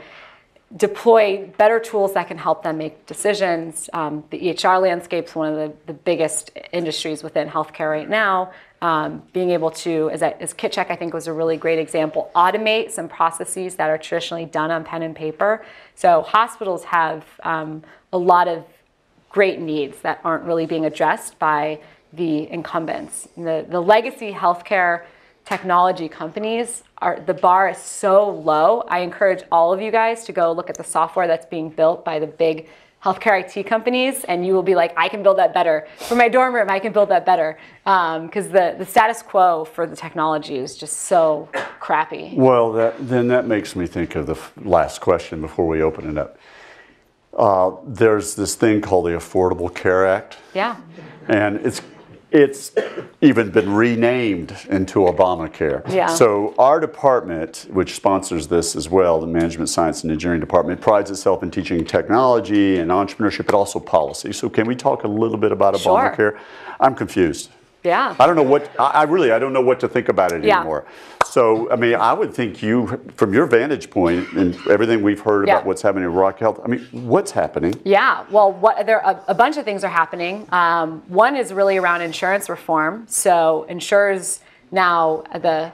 deploy better tools that can help them make decisions. Um, the EHR landscape is one of the, the biggest industries within healthcare right now. Um, being able to, as, as KitCheck I think was a really great example, automate some processes that are traditionally done on pen and paper. So hospitals have um, a lot of great needs that aren't really being addressed by the incumbents. The, the legacy healthcare technology companies are the bar is so low. I encourage all of you guys to go look at the software that's being built by the big healthcare IT companies, and you will be like, I can build that better. For my dorm room, I can build that better. Because the, the status quo for the technology is just so crappy. Well, that, then that makes me think of the f- last question before we open it up. Uh, there's this thing called the Affordable Care Act, Yeah. and it's it's even been renamed into Obamacare. Yeah. So our department, which sponsors this as well, the Management Science and Engineering Department, prides itself in teaching technology and entrepreneurship, but also policy. So can we talk a little bit about Sure. Obamacare? I'm confused. Yeah. I don't know what I, I really I don't know what to think about it Yeah. anymore. So I mean, I would think you, from your vantage point and everything we've heard Yeah. about what's happening in Rock Health. I mean, what's happening? Yeah, well, what, there a, a bunch of things are happening. Um, one is really around insurance reform. So insurers now the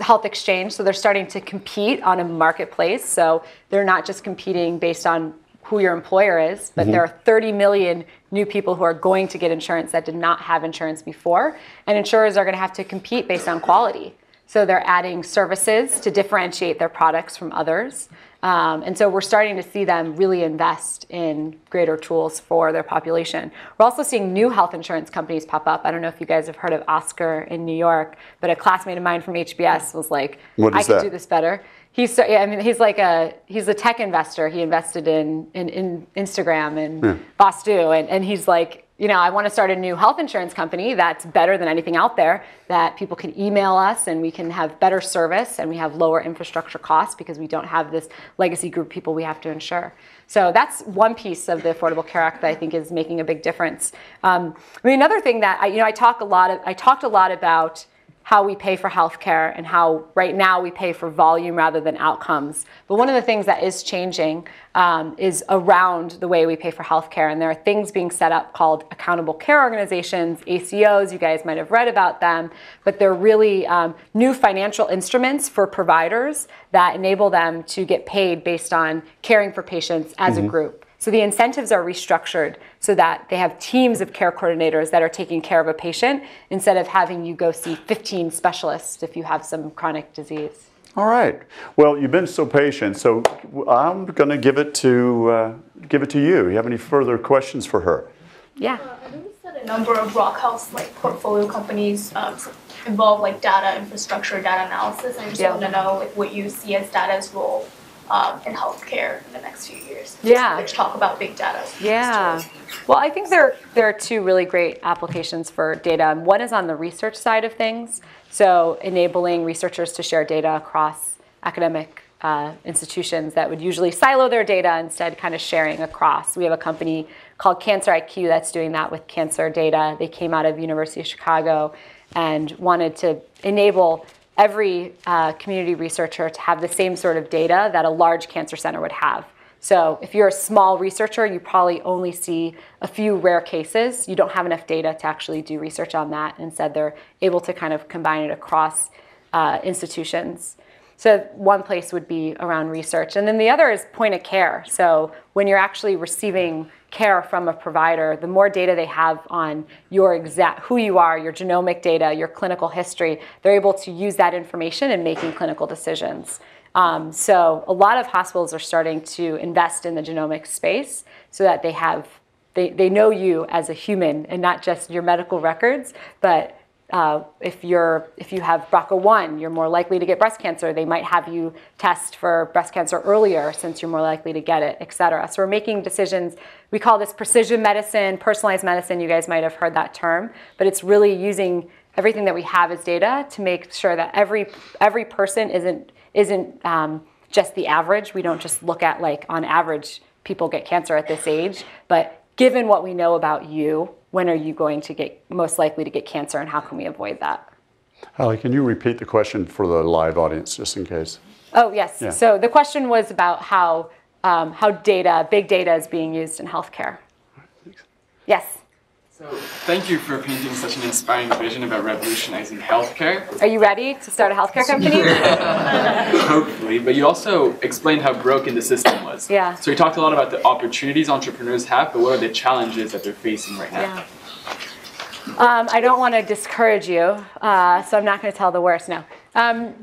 health exchange, so they're starting to compete on a marketplace. So they're not just competing based on who your employer is, but there are 30 million new people who are going to get insurance that did not have insurance before, and insurers are going to have to compete based on quality. So they're adding services to differentiate their products from others. Um, and so we're starting to see them really invest in greater tools for their population. We're also seeing new health insurance companies pop up. I don't know if you guys have heard of Oscar in New York, but a classmate of mine from HBS was like, I could do this better. He's so, yeah, I mean, he's like a he's a tech investor. He invested in in, in Instagram and Vostu, and, and he's like, you know, I want to start a new health insurance company that's better than anything out there. That people can email us and we can have better service and we have lower infrastructure costs because we don't have this legacy group of people we have to insure. So that's one piece of the Affordable Care Act that I think is making a big difference. Um, I mean, another thing that I, you know, I talk a lot. Of, I talked a lot about how we pay for healthcare and how right now we pay for volume rather than outcomes. But one of the things that is changing um, is around the way we pay for healthcare. And there are things being set up called accountable care organizations, ACOs. You guys might have read about them, but they're really um, new financial instruments for providers that enable them to get paid based on caring for patients as a group. So the incentives are restructured so that they have teams of care coordinators that are taking care of a patient instead of having you go see 15 specialists if you have some chronic disease. All right. Well, you've been so patient, so I'm going to give it to uh, give it to you. You have any further questions for her? Yeah. I noticed that a number of Rock Health like portfolio companies um, involve like data infrastructure, data analysis. I just Yeah. want to know like what you see as data's role um, in healthcare in the next few years. Yeah. Let's talk about big data. Yeah. Well, I think there, there are two really great applications for data. One is on the research side of things, so enabling researchers to share data across academic uh, institutions that would usually silo their data instead kind of sharing across. We have a company called Cancer IQ that's doing that with cancer data. They came out of University of Chicago and wanted to enable every uh, community researcher to have the same sort of data that a large cancer center would have. So if you're a small researcher, you probably only see a few rare cases. You don't have enough data to actually do research on that. Instead, they're able to kind of combine it across uh, institutions. So one place would be around research. And then the other is point of care. So when you're actually receiving care from a provider, the more data they have on your exact who you are, your genomic data, your clinical history, they're able to use that information in making clinical decisions. Um, so a lot of hospitals are starting to invest in the genomic space so that they have they, they know you as a human and not just your medical records, but uh, if you're if you have BRCA1, you're more likely to get breast cancer. They might have you test for breast cancer earlier since you're more likely to get it, et cetera. So we're making decisions. We call this precision medicine, personalized medicine. You guys might have heard that term, but it's really using everything that we have as data to make sure that every every person isn't isn't um, just the average. We don't just look at like on average people get cancer at this age, but given what we know about you, when are you going to get most likely to get cancer and how can we avoid that? Halle, can you repeat the question for the live audience, just in case? Oh, yes. Yeah. So the question was about how, um, how data, big data is being used in healthcare. Yes. So, thank you for painting such an inspiring vision about revolutionizing healthcare, Are you ready to start a healthcare company? <laughs> hopefully, but you also explained how broken the system was. Yeah. So, you talked a lot about the opportunities entrepreneurs have, but what are the challenges that they're facing right now? yeah. Um, I don't want to discourage you, uh, so I'm not going to tell the worst. No. Um,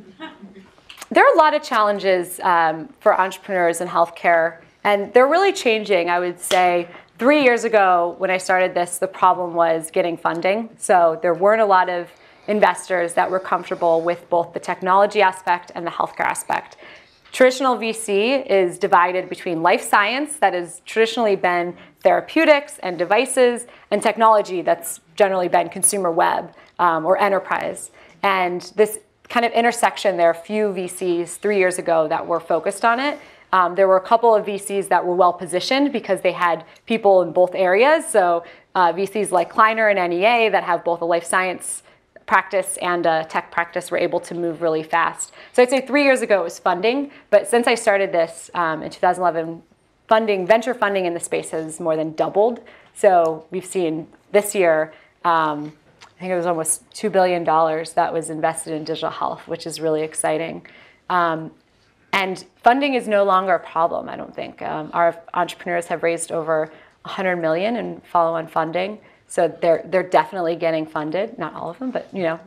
there are a lot of challenges um, for entrepreneurs in healthcare, and they're really changing. I would say three years ago, when I started this, the problem was getting funding. So there weren't a lot of investors that were comfortable with both the technology aspect and the healthcare aspect. Traditional VC is divided between life science, that has traditionally been therapeutics and devices, and technology, that's generally been consumer web um, or enterprise. And this kind of intersection, there are a few VCs three years ago that were focused on it. Um, there were a couple of VCs that were well positioned because they had people in both areas. So uh, VCs like Kleiner and NEA that have both a life science practice and a tech practice were able to move really fast. So I'd say three years ago it was funding, but since I started this um, in 2011, funding, venture funding in the space has more than doubled. So we've seen this year, um, I think it was almost $2 billion that was invested in digital health, which is really exciting. Um, and funding is no longer a problem, I don't think. Um, our entrepreneurs have raised over 100 million in follow-on funding. So they're they're definitely getting funded. Not all of them, but you know,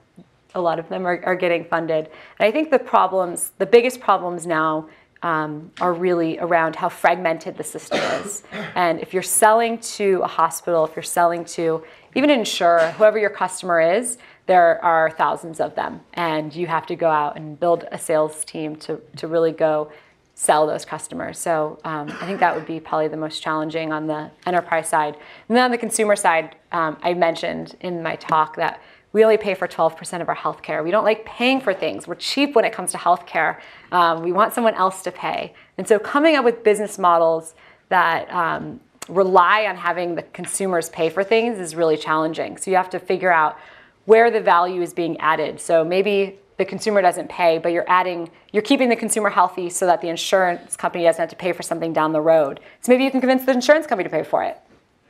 a lot of them are, are getting funded. And I think the problems, the biggest problems now, um, are really around how fragmented the system is. And if you're selling to a hospital, if you're selling to even an insurer, whoever your customer is, there are thousands of them, and you have to go out and build a sales team to to really go sell those customers. So um, I think that would be probably the most challenging on the enterprise side. And then on the consumer side, um, I mentioned in my talk that we only pay for 12% of our healthcare. We don't like paying for things. We're cheap when it comes to healthcare. Um, we want someone else to pay. And so coming up with business models that um, rely on having the consumers pay for things is really challenging. So you have to figure out where the value is being added. So maybe the consumer doesn't pay, but you're adding, you're keeping the consumer healthy so that the insurance company doesn't have to pay for something down the road. So maybe you can convince the insurance company to pay for it.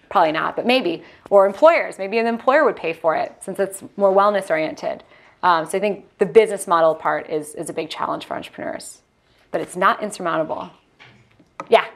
Probably not, but maybe. Or employers, maybe an employer would pay for it since it's more wellness oriented. Um, so I think the business model part is, is a big challenge for entrepreneurs, but it's not insurmountable. Yeah.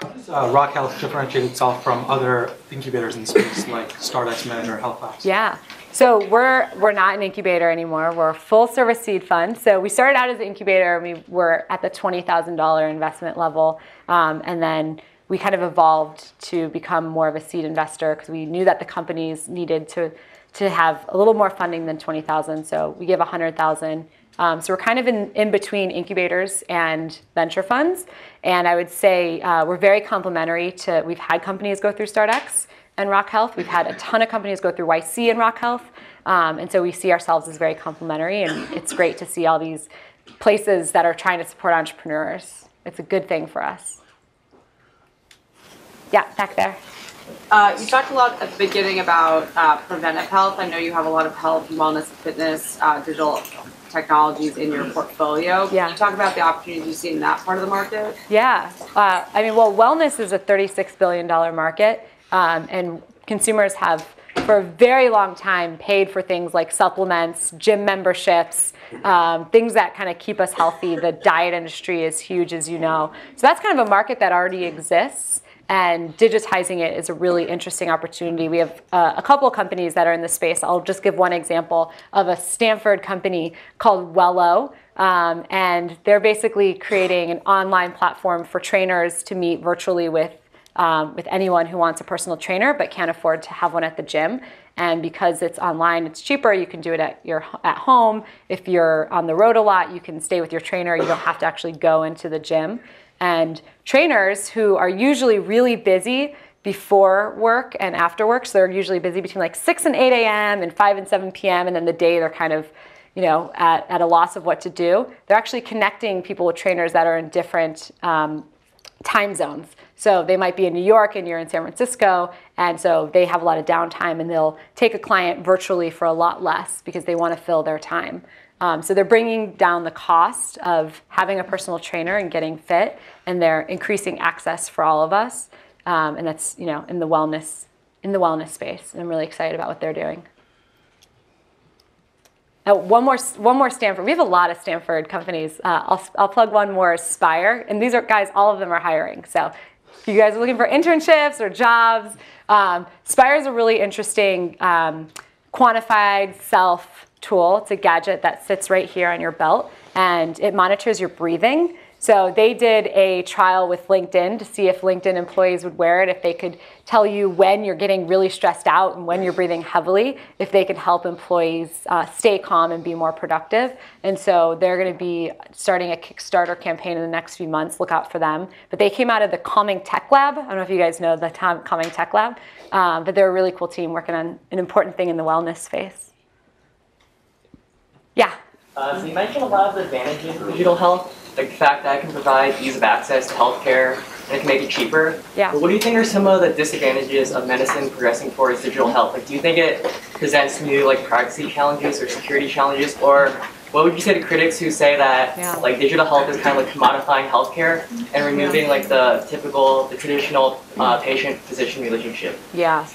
How does uh, Rock Health differentiate itself from other incubators in the space like StartX Med or Health Labs? Yeah. So we're we're not an incubator anymore. We're a full service seed fund. So we started out as an incubator. And we were at the twenty thousand dollar investment level, um, and then we kind of evolved to become more of a seed investor because we knew that the companies needed to to have a little more funding than twenty thousand. So we give a hundred thousand. Um, so we're kind of in, in between incubators and venture funds. And I would say uh, we're very complementary to, we've had companies go through StartX and Rock Health. We've had a ton of companies go through YC and Rock Health. Um, and so we see ourselves as very complementary, and it's great to see all these places that are trying to support entrepreneurs. It's a good thing for us. Yeah, back there. Uh, you talked a lot at the beginning about uh, preventive health. I know you have a lot of health wellness fitness uh, digital technologies in your portfolio. Yeah. Can you talk about the opportunities you see in that part of the market? Yeah. Uh, I mean, well, wellness is a $36 billion market. Um, and consumers have, for a very long time, paid for things like supplements, gym memberships, um, things that kind of keep us healthy. The diet industry is huge, as you know. So that's kind of a market that already exists. And digitizing it is a really interesting opportunity. We have uh, a couple companies that are in the space. I'll just give one example of a Stanford company called Wello. Um, and they're basically creating an online platform for trainers to meet virtually with um, with anyone who wants a personal trainer but can't afford to have one at the gym. And because it's online, it's cheaper. You can do it at your at home. If you're on the road a lot, you can stay with your trainer. You don't have to actually go into the gym. And trainers who are usually really busy before work and after work, so they're usually busy between like 6 and 8 a.m. and 5 and 7 p.m. And then the day they're kind of you know, at, at a loss of what to do. They're actually connecting people with trainers that are in different um, time zones. So they might be in New York and you're in San Francisco, and so they have a lot of downtime and they'll take a client virtually for a lot less because they want to fill their time. Um, so they're bringing down the cost of having a personal trainer and getting fit, and they're increasing access for all of us. Um, and that's you know in the wellness in the wellness space. And I'm really excited about what they're doing. Oh, one more, one more Stanford. We have a lot of Stanford companies. Uh, I'll, I'll plug one more, Spire. And these are guys, all of them are hiring. So you guys are looking for internships or jobs, um, Spire is a really interesting um, quantified self tool. It's a gadget that sits right here on your belt and it monitors your breathing. So they did a trial with LinkedIn to see if LinkedIn employees would wear it, if they could tell you when you're getting really stressed out and when you're breathing heavily, if they could help employees uh, stay calm and be more productive. And so they're going to be starting a Kickstarter campaign in the next few months. Look out for them. But they came out of the Calming Tech Lab. I don't know if you guys know the Calming Tech Lab, um, but they're a really cool team working on an important thing in the wellness space. Yeah. Uh, so you mentioned a lot of the advantages of digital health like the fact that it can provide ease of access to healthcare and it can make it cheaper. Yeah. But what do you think are some of the disadvantages of medicine progressing towards digital health? Like, do you think it presents new like privacy challenges or security challenges, or what would you say to critics who say that Yeah. like digital health is kind of like commodifying healthcare and removing like the typical, the traditional uh, patient-physician relationship? Yeah.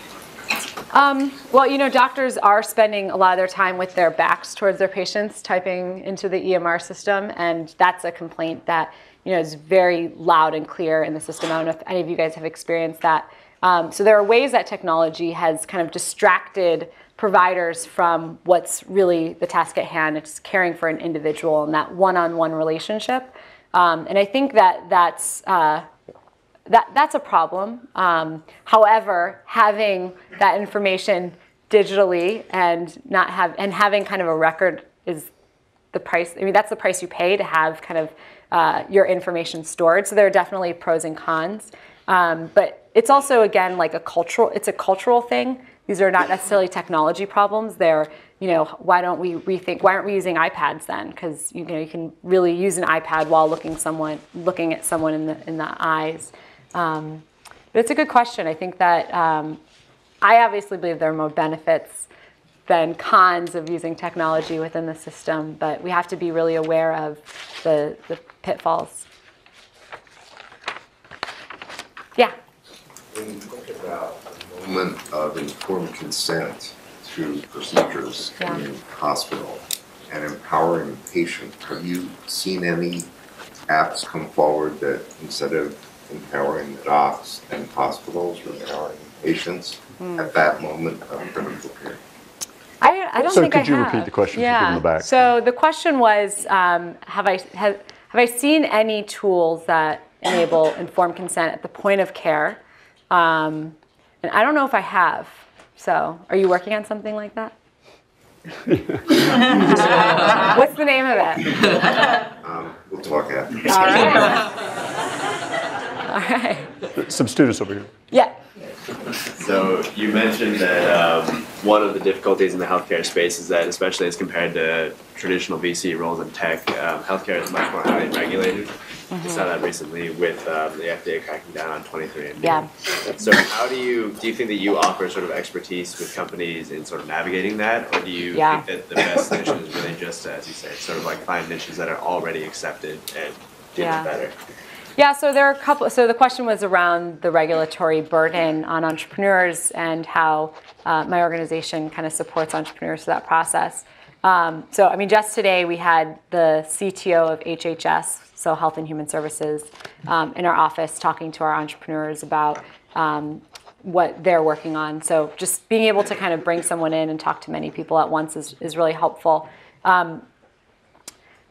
Um, well, you know, doctors are spending a lot of their time with their backs towards their patients, typing into the EMR system, and that's a complaint that you know is very loud and clear in the system. I don't know if any of you guys have experienced that. Um, so there are ways that technology has kind of distracted providers from what's really the task at hand. It's caring for an individual and that one-on-one relationship. Um, and I think that that's uh, that, that's a problem. Um, however, having that information digitally and not have and having kind of a record is the price. I mean, that's the price you pay to have kind of uh, your information stored. So there are definitely pros and cons. Um, but it's also again like a cultural. It's a cultural thing. These are not necessarily technology problems. They're you know why don't we rethink? Why aren't we using iPads then? Because you know you can really use an iPad while looking someone looking at someone in the in the eyes. Um, but it's a good question. I think that um, I obviously believe there are more benefits than cons of using technology within the system, but we have to be really aware of the, the pitfalls. Yeah. When you think about the moment of informed consent to procedures Yeah. in hospital and empowering the patient, have you seen any apps come forward that instead of empowering the docs and hospitals, are empowering patients Hmm. at that moment of critical care? I, I don't So think could you repeat the question yeah. people the back? So the question was, um, have I have, have I seen any tools that enable informed consent at the point of care? Um, and I don't know if I have. So are you working on something like that? <laughs> What's the name of it? Um, We'll talk after. All right. All right. Some students over here. Yeah. So you mentioned that um, one of the difficulties in the healthcare space is that, especially as compared to traditional VC roles in tech, um, healthcare is much more highly regulated. We saw that recently with um, the FDA cracking down on 23andMe. Yeah. So how do you do you think that you offer sort of expertise with companies in sort of navigating that, or do you Yeah. think that the best solution is really just, as you say, sort of like find niches that are already accepted and do Yeah. it better? Yeah, so there are a couple. So the question was around the regulatory burden on entrepreneurs and how uh, my organization kind of supports entrepreneurs through that process. Um, so, I mean, just today we had the CTO of HHS, so Health and Human Services, um, in our office talking to our entrepreneurs about um, what they're working on. So, just being able to kind of bring someone in and talk to many people at once is, is really helpful. Um,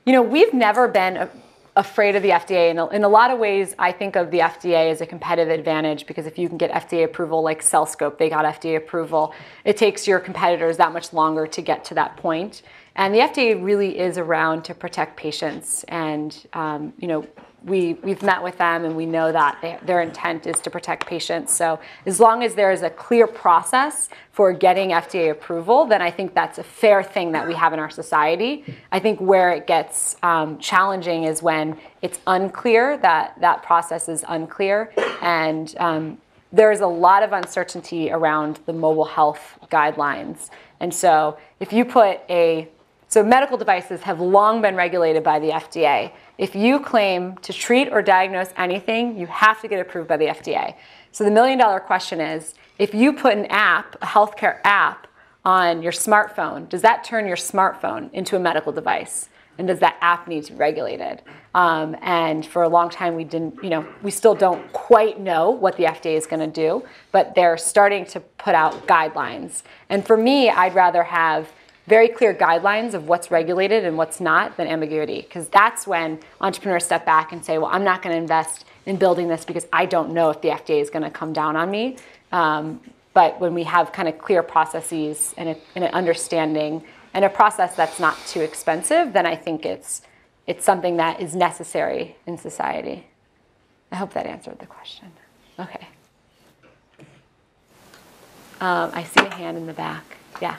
you know, we've never been a- afraid of the FDA. And in a lot of ways, I think of the FDA as a competitive advantage because if you can get FDA approval, like CellScope, they got FDA approval, it takes your competitors that much longer to get to that point. And the FDA really is around to protect patients. And, um, you know, we, we've met with them and we know that they, their intent is to protect patients. So as long as there is a clear process for getting FDA approval, then I think that's a fair thing that we have in our society. I think where it gets um, challenging is when it's unclear, that that process is unclear. And um, there's a lot of uncertainty around the mobile health guidelines. And so if you put a so medical devices have long been regulated by the FDA. If you claim to treat or diagnose anything, you have to get approved by the FDA. So the million dollar question is, if you put an app, a healthcare app on your smartphone, does that turn your smartphone into a medical device? and does that app need to be regulated? Um, and for a long time, we didn't, you know, we still don't quite know what the FDA is going to do, but they're starting to put out guidelines. And for me, I'd rather have very clear guidelines of what's regulated and what's not than ambiguity, because that's when entrepreneurs step back and say, well, I'm not going to invest in building this because I don't know if the FDA is going to come down on me. Um, but when we have kind of clear processes and, a, and an understanding and a process that's not too expensive, then I think it's it's something that is necessary in society. I hope that answered the question. Okay. Um, I see a hand in the back. Yeah.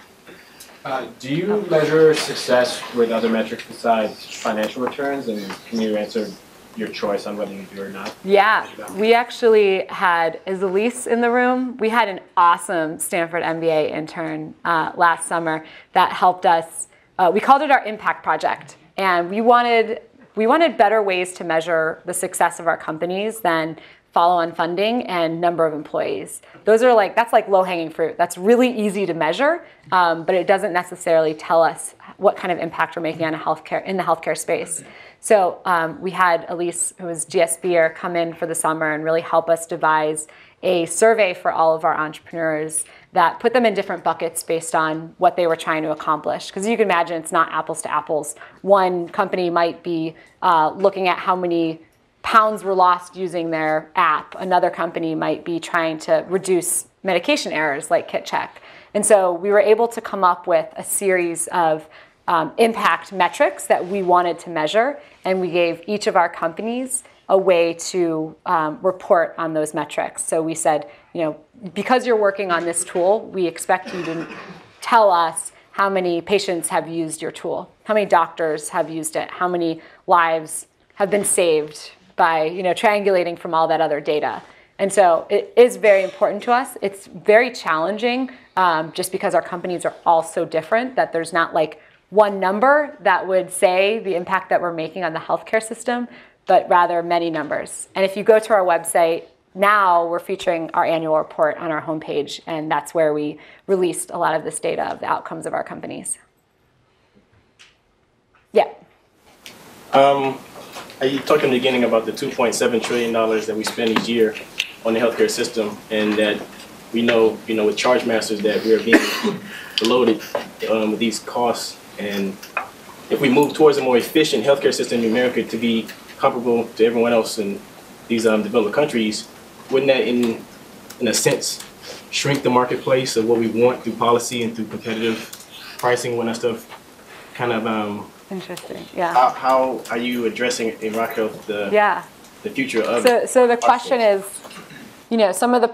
Uh, do you measure success with other metrics besides financial returns? And can you answer your choice on whether you do or not? Yeah, we actually had, is Elise in the room? We had an awesome Stanford MBA intern uh, last summer that helped us. Uh, we called it our impact project, and we wanted we wanted better ways to measure the success of our companies than follow-on funding and number of employees. Those are like that's like low-hanging fruit. That's really easy to measure, um, but it doesn't necessarily tell us what kind of impact we're making on a healthcare in the healthcare space. So um, we had Elise, who was GSBer, come in for the summer and really help us devise a survey for all of our entrepreneurs that put them in different buckets based on what they were trying to accomplish. Because you can imagine it's not apples to apples. One company might be uh, looking at how many pounds were lost using their app. Another company might be trying to reduce medication errors like KitCheck. And so we were able to come up with a series of um, impact metrics that we wanted to measure, and we gave each of our companies a way to um, report on those metrics. So we said, you know, because you're working on this tool, we expect you to tell us how many patients have used your tool, how many doctors have used it, how many lives have been saved by, you know, triangulating from all that other data. And so it is very important to us. It's very challenging um, just because our companies are all so different that there's not like one number that would say the impact that we're making on the healthcare system, but rather many numbers. And if you go to our website, now we're featuring our annual report on our homepage, and that's where we released a lot of this data of the outcomes of our companies. Yeah. Um, you talked in the beginning about the $2.7 trillion that we spend each year on the healthcare system, and that we know, you know, with charge masters that we are being <coughs> loaded um, with these costs and if we move towards a more efficient healthcare system in America to be comparable to everyone else in these um, developed countries, wouldn't that, in in a sense, shrink the marketplace of what we want through policy and through competitive pricing when that stuff kind of um, interesting? Yeah. How, how are you addressing in Health the yeah the future of? So so the question is, you know, some of the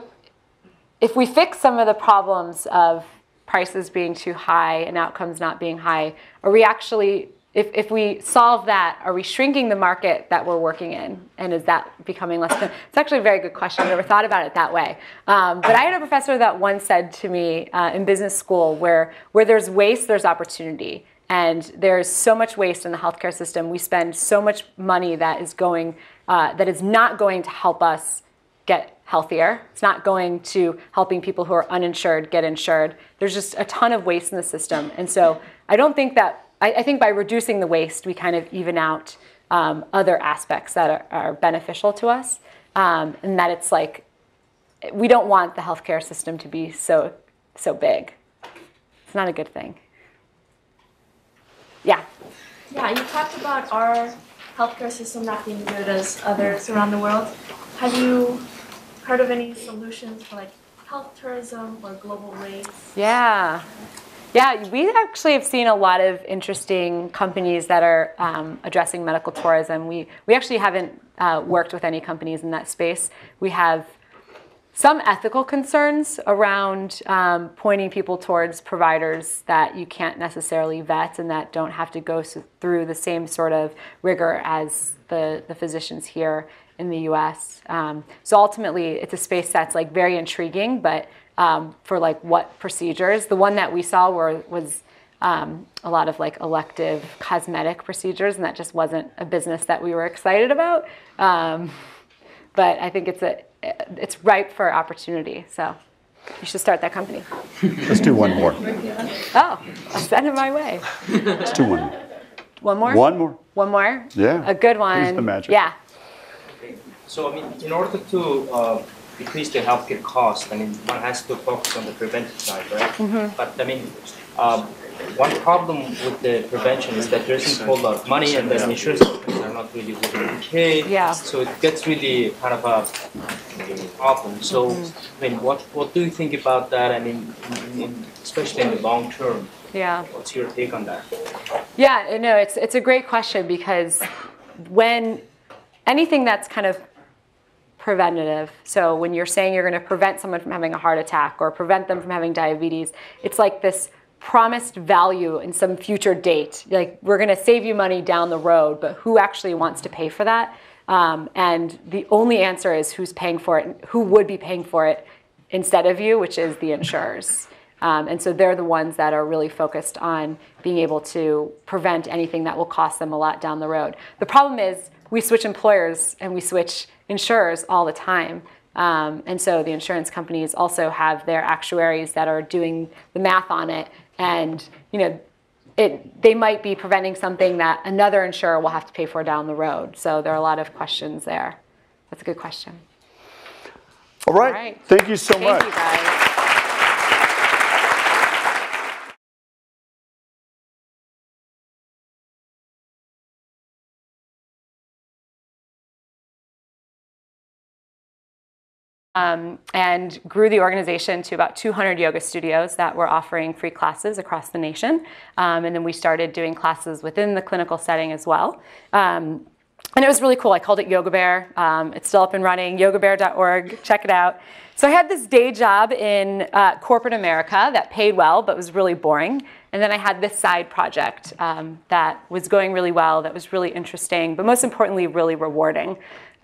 if we fix some of the problems of prices being too high and outcomes not being high? Are we actually, if, if we solve that, are we shrinking the market that we're working in? And is that becoming less? It's actually a very good question. I never thought about it that way. Um, but I had a professor that once said to me uh, in business school where, where there's waste, there's opportunity. And there's so much waste in the healthcare system. We spend so much money that is going, uh, that is not going to help us get healthier. It's not going to helping people who are uninsured get insured. There's just a ton of waste in the system. And so I don't think that, I, I think by reducing the waste, we kind of even out um, other aspects that are, are beneficial to us. Um, and that it's like, we don't want the healthcare system to be so, so big. It's not a good thing. Yeah. Yeah, you talked about our healthcare system not being good as others around the world. Have you heard of any solutions for like health tourism or global race? Yeah. Yeah, we actually have seen a lot of interesting companies that are um, addressing medical tourism. We, we actually haven't uh, worked with any companies in that space. We have some ethical concerns around um, pointing people towards providers that you can't necessarily vet and that don't have to go through the same sort of rigor as the, the physicians here in the US. Um, so ultimately, it's a space that's like very intriguing, but um, for like what procedures, the one that we saw were, was um, a lot of like elective cosmetic procedures, and that just wasn't a business that we were excited about. Um, but I think it's a it's ripe for opportunity. So you should start that company. Let's do one more. Oh, I'll send it my way. Let's do one. One more? One more. One more? Yeah. A good one. the magic. Yeah. So, I mean, in order to uh, decrease the healthcare cost, I mean, one has to focus on the preventive side, right? Mhm. But I mean, um, one problem with the prevention is that there isn't a whole lot of money, and the insurance companies are not really willing to pay. Yeah. So it gets really kind of a problem. So, Mm-hmm. I mean, what what do you think about that? I mean, in, in, especially in the long term. Yeah. What's your take on that? Yeah, no, it's it's a great question because when anything that's kind of preventative, so when you're saying you're going to prevent someone from having a heart attack or prevent them from having diabetes, it's like this promised value in some future date. Like we're going to save you money down the road, but who actually wants to pay for that? Um, and the only answer is who's paying for it, who would be paying for it instead of you, which is the insurers. Um, and so they're the ones that are really focused on being able to prevent anything that will cost them a lot down the road. The problem is we switch employers and we switch insurers all the time. Um, and so the insurance companies also have their actuaries that are doing the math on it. And you know, it, they might be preventing something that another insurer will have to pay for down the road. So there are a lot of questions there. That's a good question. All right. All right. Thank you so Thank much. you um, and grew the organization to about 200 yoga studios that were offering free classes across the nation. Um, and then we started doing classes within the clinical setting as well. Um, and it was really cool. I called it Yoga Bear. Um, it's still up and running, yogabear.org. Check it out. So I had this day job in uh, corporate America that paid well, but was really boring. And then I had this side project um, that was going really well, that was really interesting, but most importantly, really rewarding.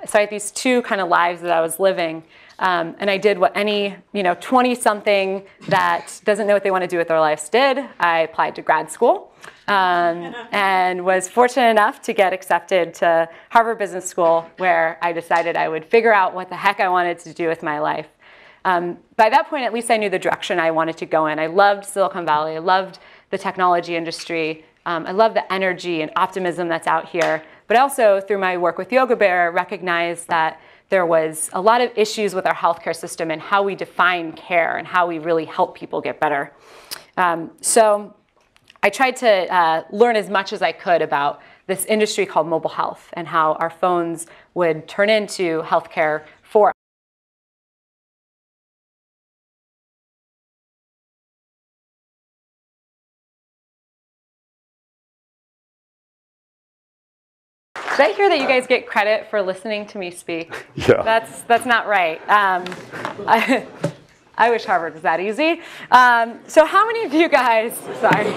So I had these two kind of lives that I was living. Um, and I did what any, you know, 20-something that doesn't know what they want to do with their lives did. I applied to grad school um, <laughs> and was fortunate enough to get accepted to Harvard Business School, where I decided I would figure out what the heck I wanted to do with my life. Um, by that point, at least I knew the direction I wanted to go in. I loved Silicon Valley. I loved the technology industry. Um, I love the energy and optimism that's out here. But also, through my work with Yoga Bear, recognized that there was a lot of issues with our healthcare system and how we define care and how we really help people get better. Um, so I tried to uh, learn as much as I could about this industry called mobile health and how our phones would turn into healthcare Did I hear that you guys get credit for listening to me speak? <laughs> Yeah. That's, that's not right. Um, <laughs> I, I wish Harvard was that easy. Um, so how many of you guys, <laughs> sorry.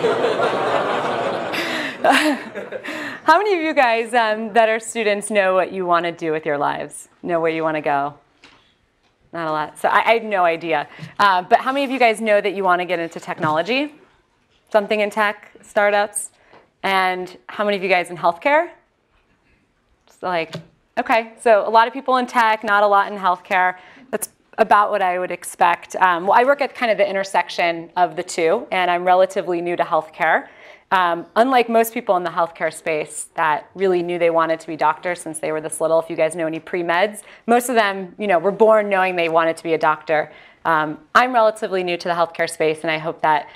how many of you guys um, that are students know what you want to do with your lives? Know where you want to go? Not a lot. So I, I have no idea. Uh, but how many of you guys know that you want to get into technology? Something in tech, startups? And how many of you guys in healthcare? Like, okay, so a lot of people in tech, not a lot in healthcare. That's about what I would expect. Um, well, I work at kind of the intersection of the two, and I'm relatively new to healthcare. Um, unlike most people in the healthcare space that really knew they wanted to be doctors since they were this little, if you guys know any pre-meds, most of them, you know, were born knowing they wanted to be a doctor. Um, I'm relatively new to the healthcare space, and I hope that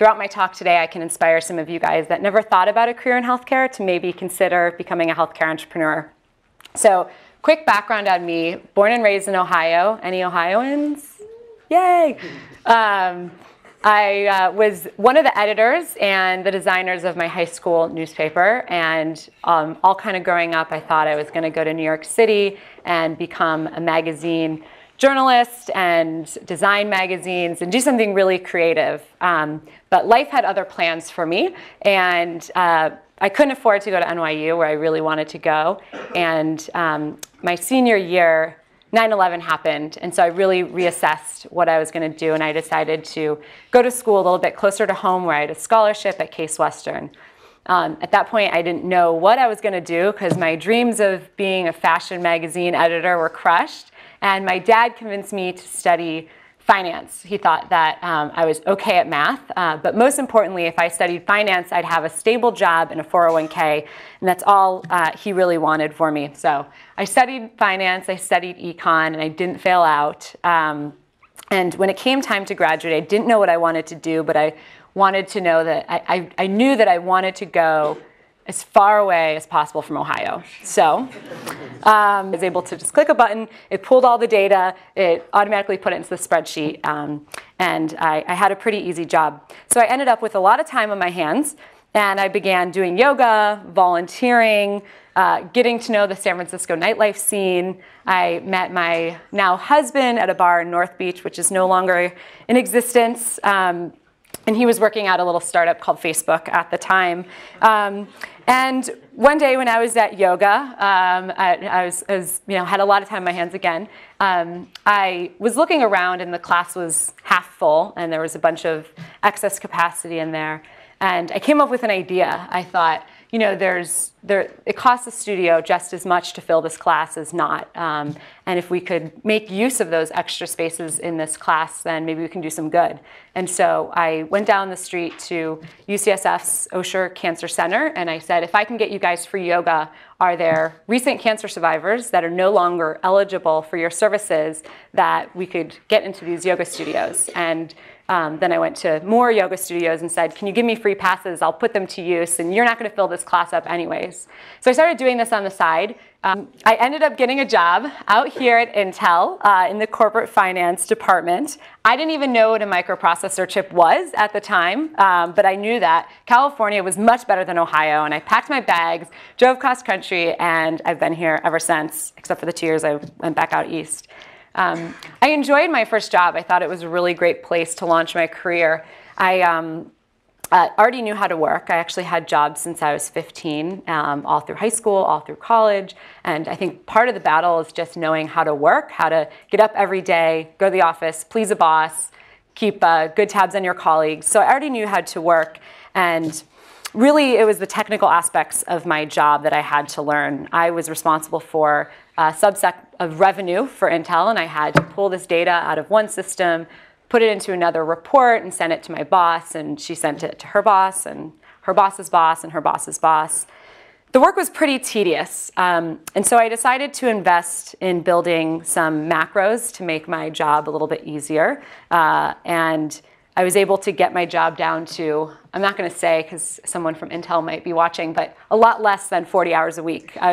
throughout my talk today, I can inspire some of you guys that never thought about a career in healthcare to maybe consider becoming a healthcare entrepreneur. So, quick background on me born and raised in Ohio. Any Ohioans? Yay! Um, I uh, was one of the editors and the designers of my high school newspaper. And um, all kind of growing up, I thought I was going to go to New York City and become a magazine journalist and design magazines and do something really creative. Um, but life had other plans for me. And uh, I couldn't afford to go to NYU, where I really wanted to go. And um, my senior year, 9 11 happened. And so I really reassessed what I was going to do. And I decided to go to school a little bit closer to home, where I had a scholarship at Case Western. Um, at that point, I didn't know what I was going to do because my dreams of being a fashion magazine editor were crushed. And my dad convinced me to study finance. He thought that um, I was okay at math, uh, but most importantly, if I studied finance, I'd have a stable job and a 401k, and that's all uh, he really wanted for me. So I studied finance, I studied econ, and I didn't fail out. Um, and when it came time to graduate, I didn't know what I wanted to do, but I wanted to know that I, I, I knew that I wanted to go as far away as possible from Ohio. So um, I was able to just click a button, it pulled all the data, it automatically put it into the spreadsheet, um, and I, I had a pretty easy job. So I ended up with a lot of time on my hands, and I began doing yoga, volunteering, uh, getting to know the San Francisco nightlife scene. I met my now husband at a bar in North Beach, which is no longer in existence. Um, and he was working at a little startup called Facebook at the time. Um, and one day when I was at yoga, um, I, I, was, I, was, you know, had a lot of time on my hands again. Um, I was looking around and the class was half full and there was a bunch of excess capacity in there. And I came up with an idea. I thought, you know, there's, there, it costs the studio just as much to fill this class as not. Um, and if we could make use of those extra spaces in this class, then maybe we can do some good. And so I went down the street to UCSF's Osher Cancer Center, and I said, if I can get you guys free yoga, are there recent cancer survivors that are no longer eligible for your services that we could get into these yoga studios? And um, then I went to more yoga studios and said, can you give me free passes? I'll put them to use, and you're not going to fill this class up anyways. So I started doing this on the side. Um, I ended up getting a job out here at Intel uh, in the corporate finance department. I didn't even know what a microprocessor chip was at the time, um, but I knew that California was much better than Ohio, and I packed my bags, drove cross country, and I've been here ever since, except for the two years I went back out east. Um, I enjoyed my first job. I thought it was a really great place to launch my career. I um, uh, already knew how to work. I actually had jobs since I was 15, um, all through high school, all through college. And I think part of the battle is just knowing how to work, how to get up every day, go to the office, please a boss, keep uh, good tabs on your colleagues. So I already knew how to work. And really, it was the technical aspects of my job that I had to learn. I was responsible for a subset of revenue for Intel, and I had to pull this data out of one system, put it into another report, and send it to my boss, and she sent it to her boss, and her boss's boss, and her boss's boss. The work was pretty tedious, um, and so I decided to invest in building some macros to make my job a little bit easier. Uh, and I was able to get my job down to, I'm not going to say because someone from Intel might be watching, but a lot less than 40 hours a week. I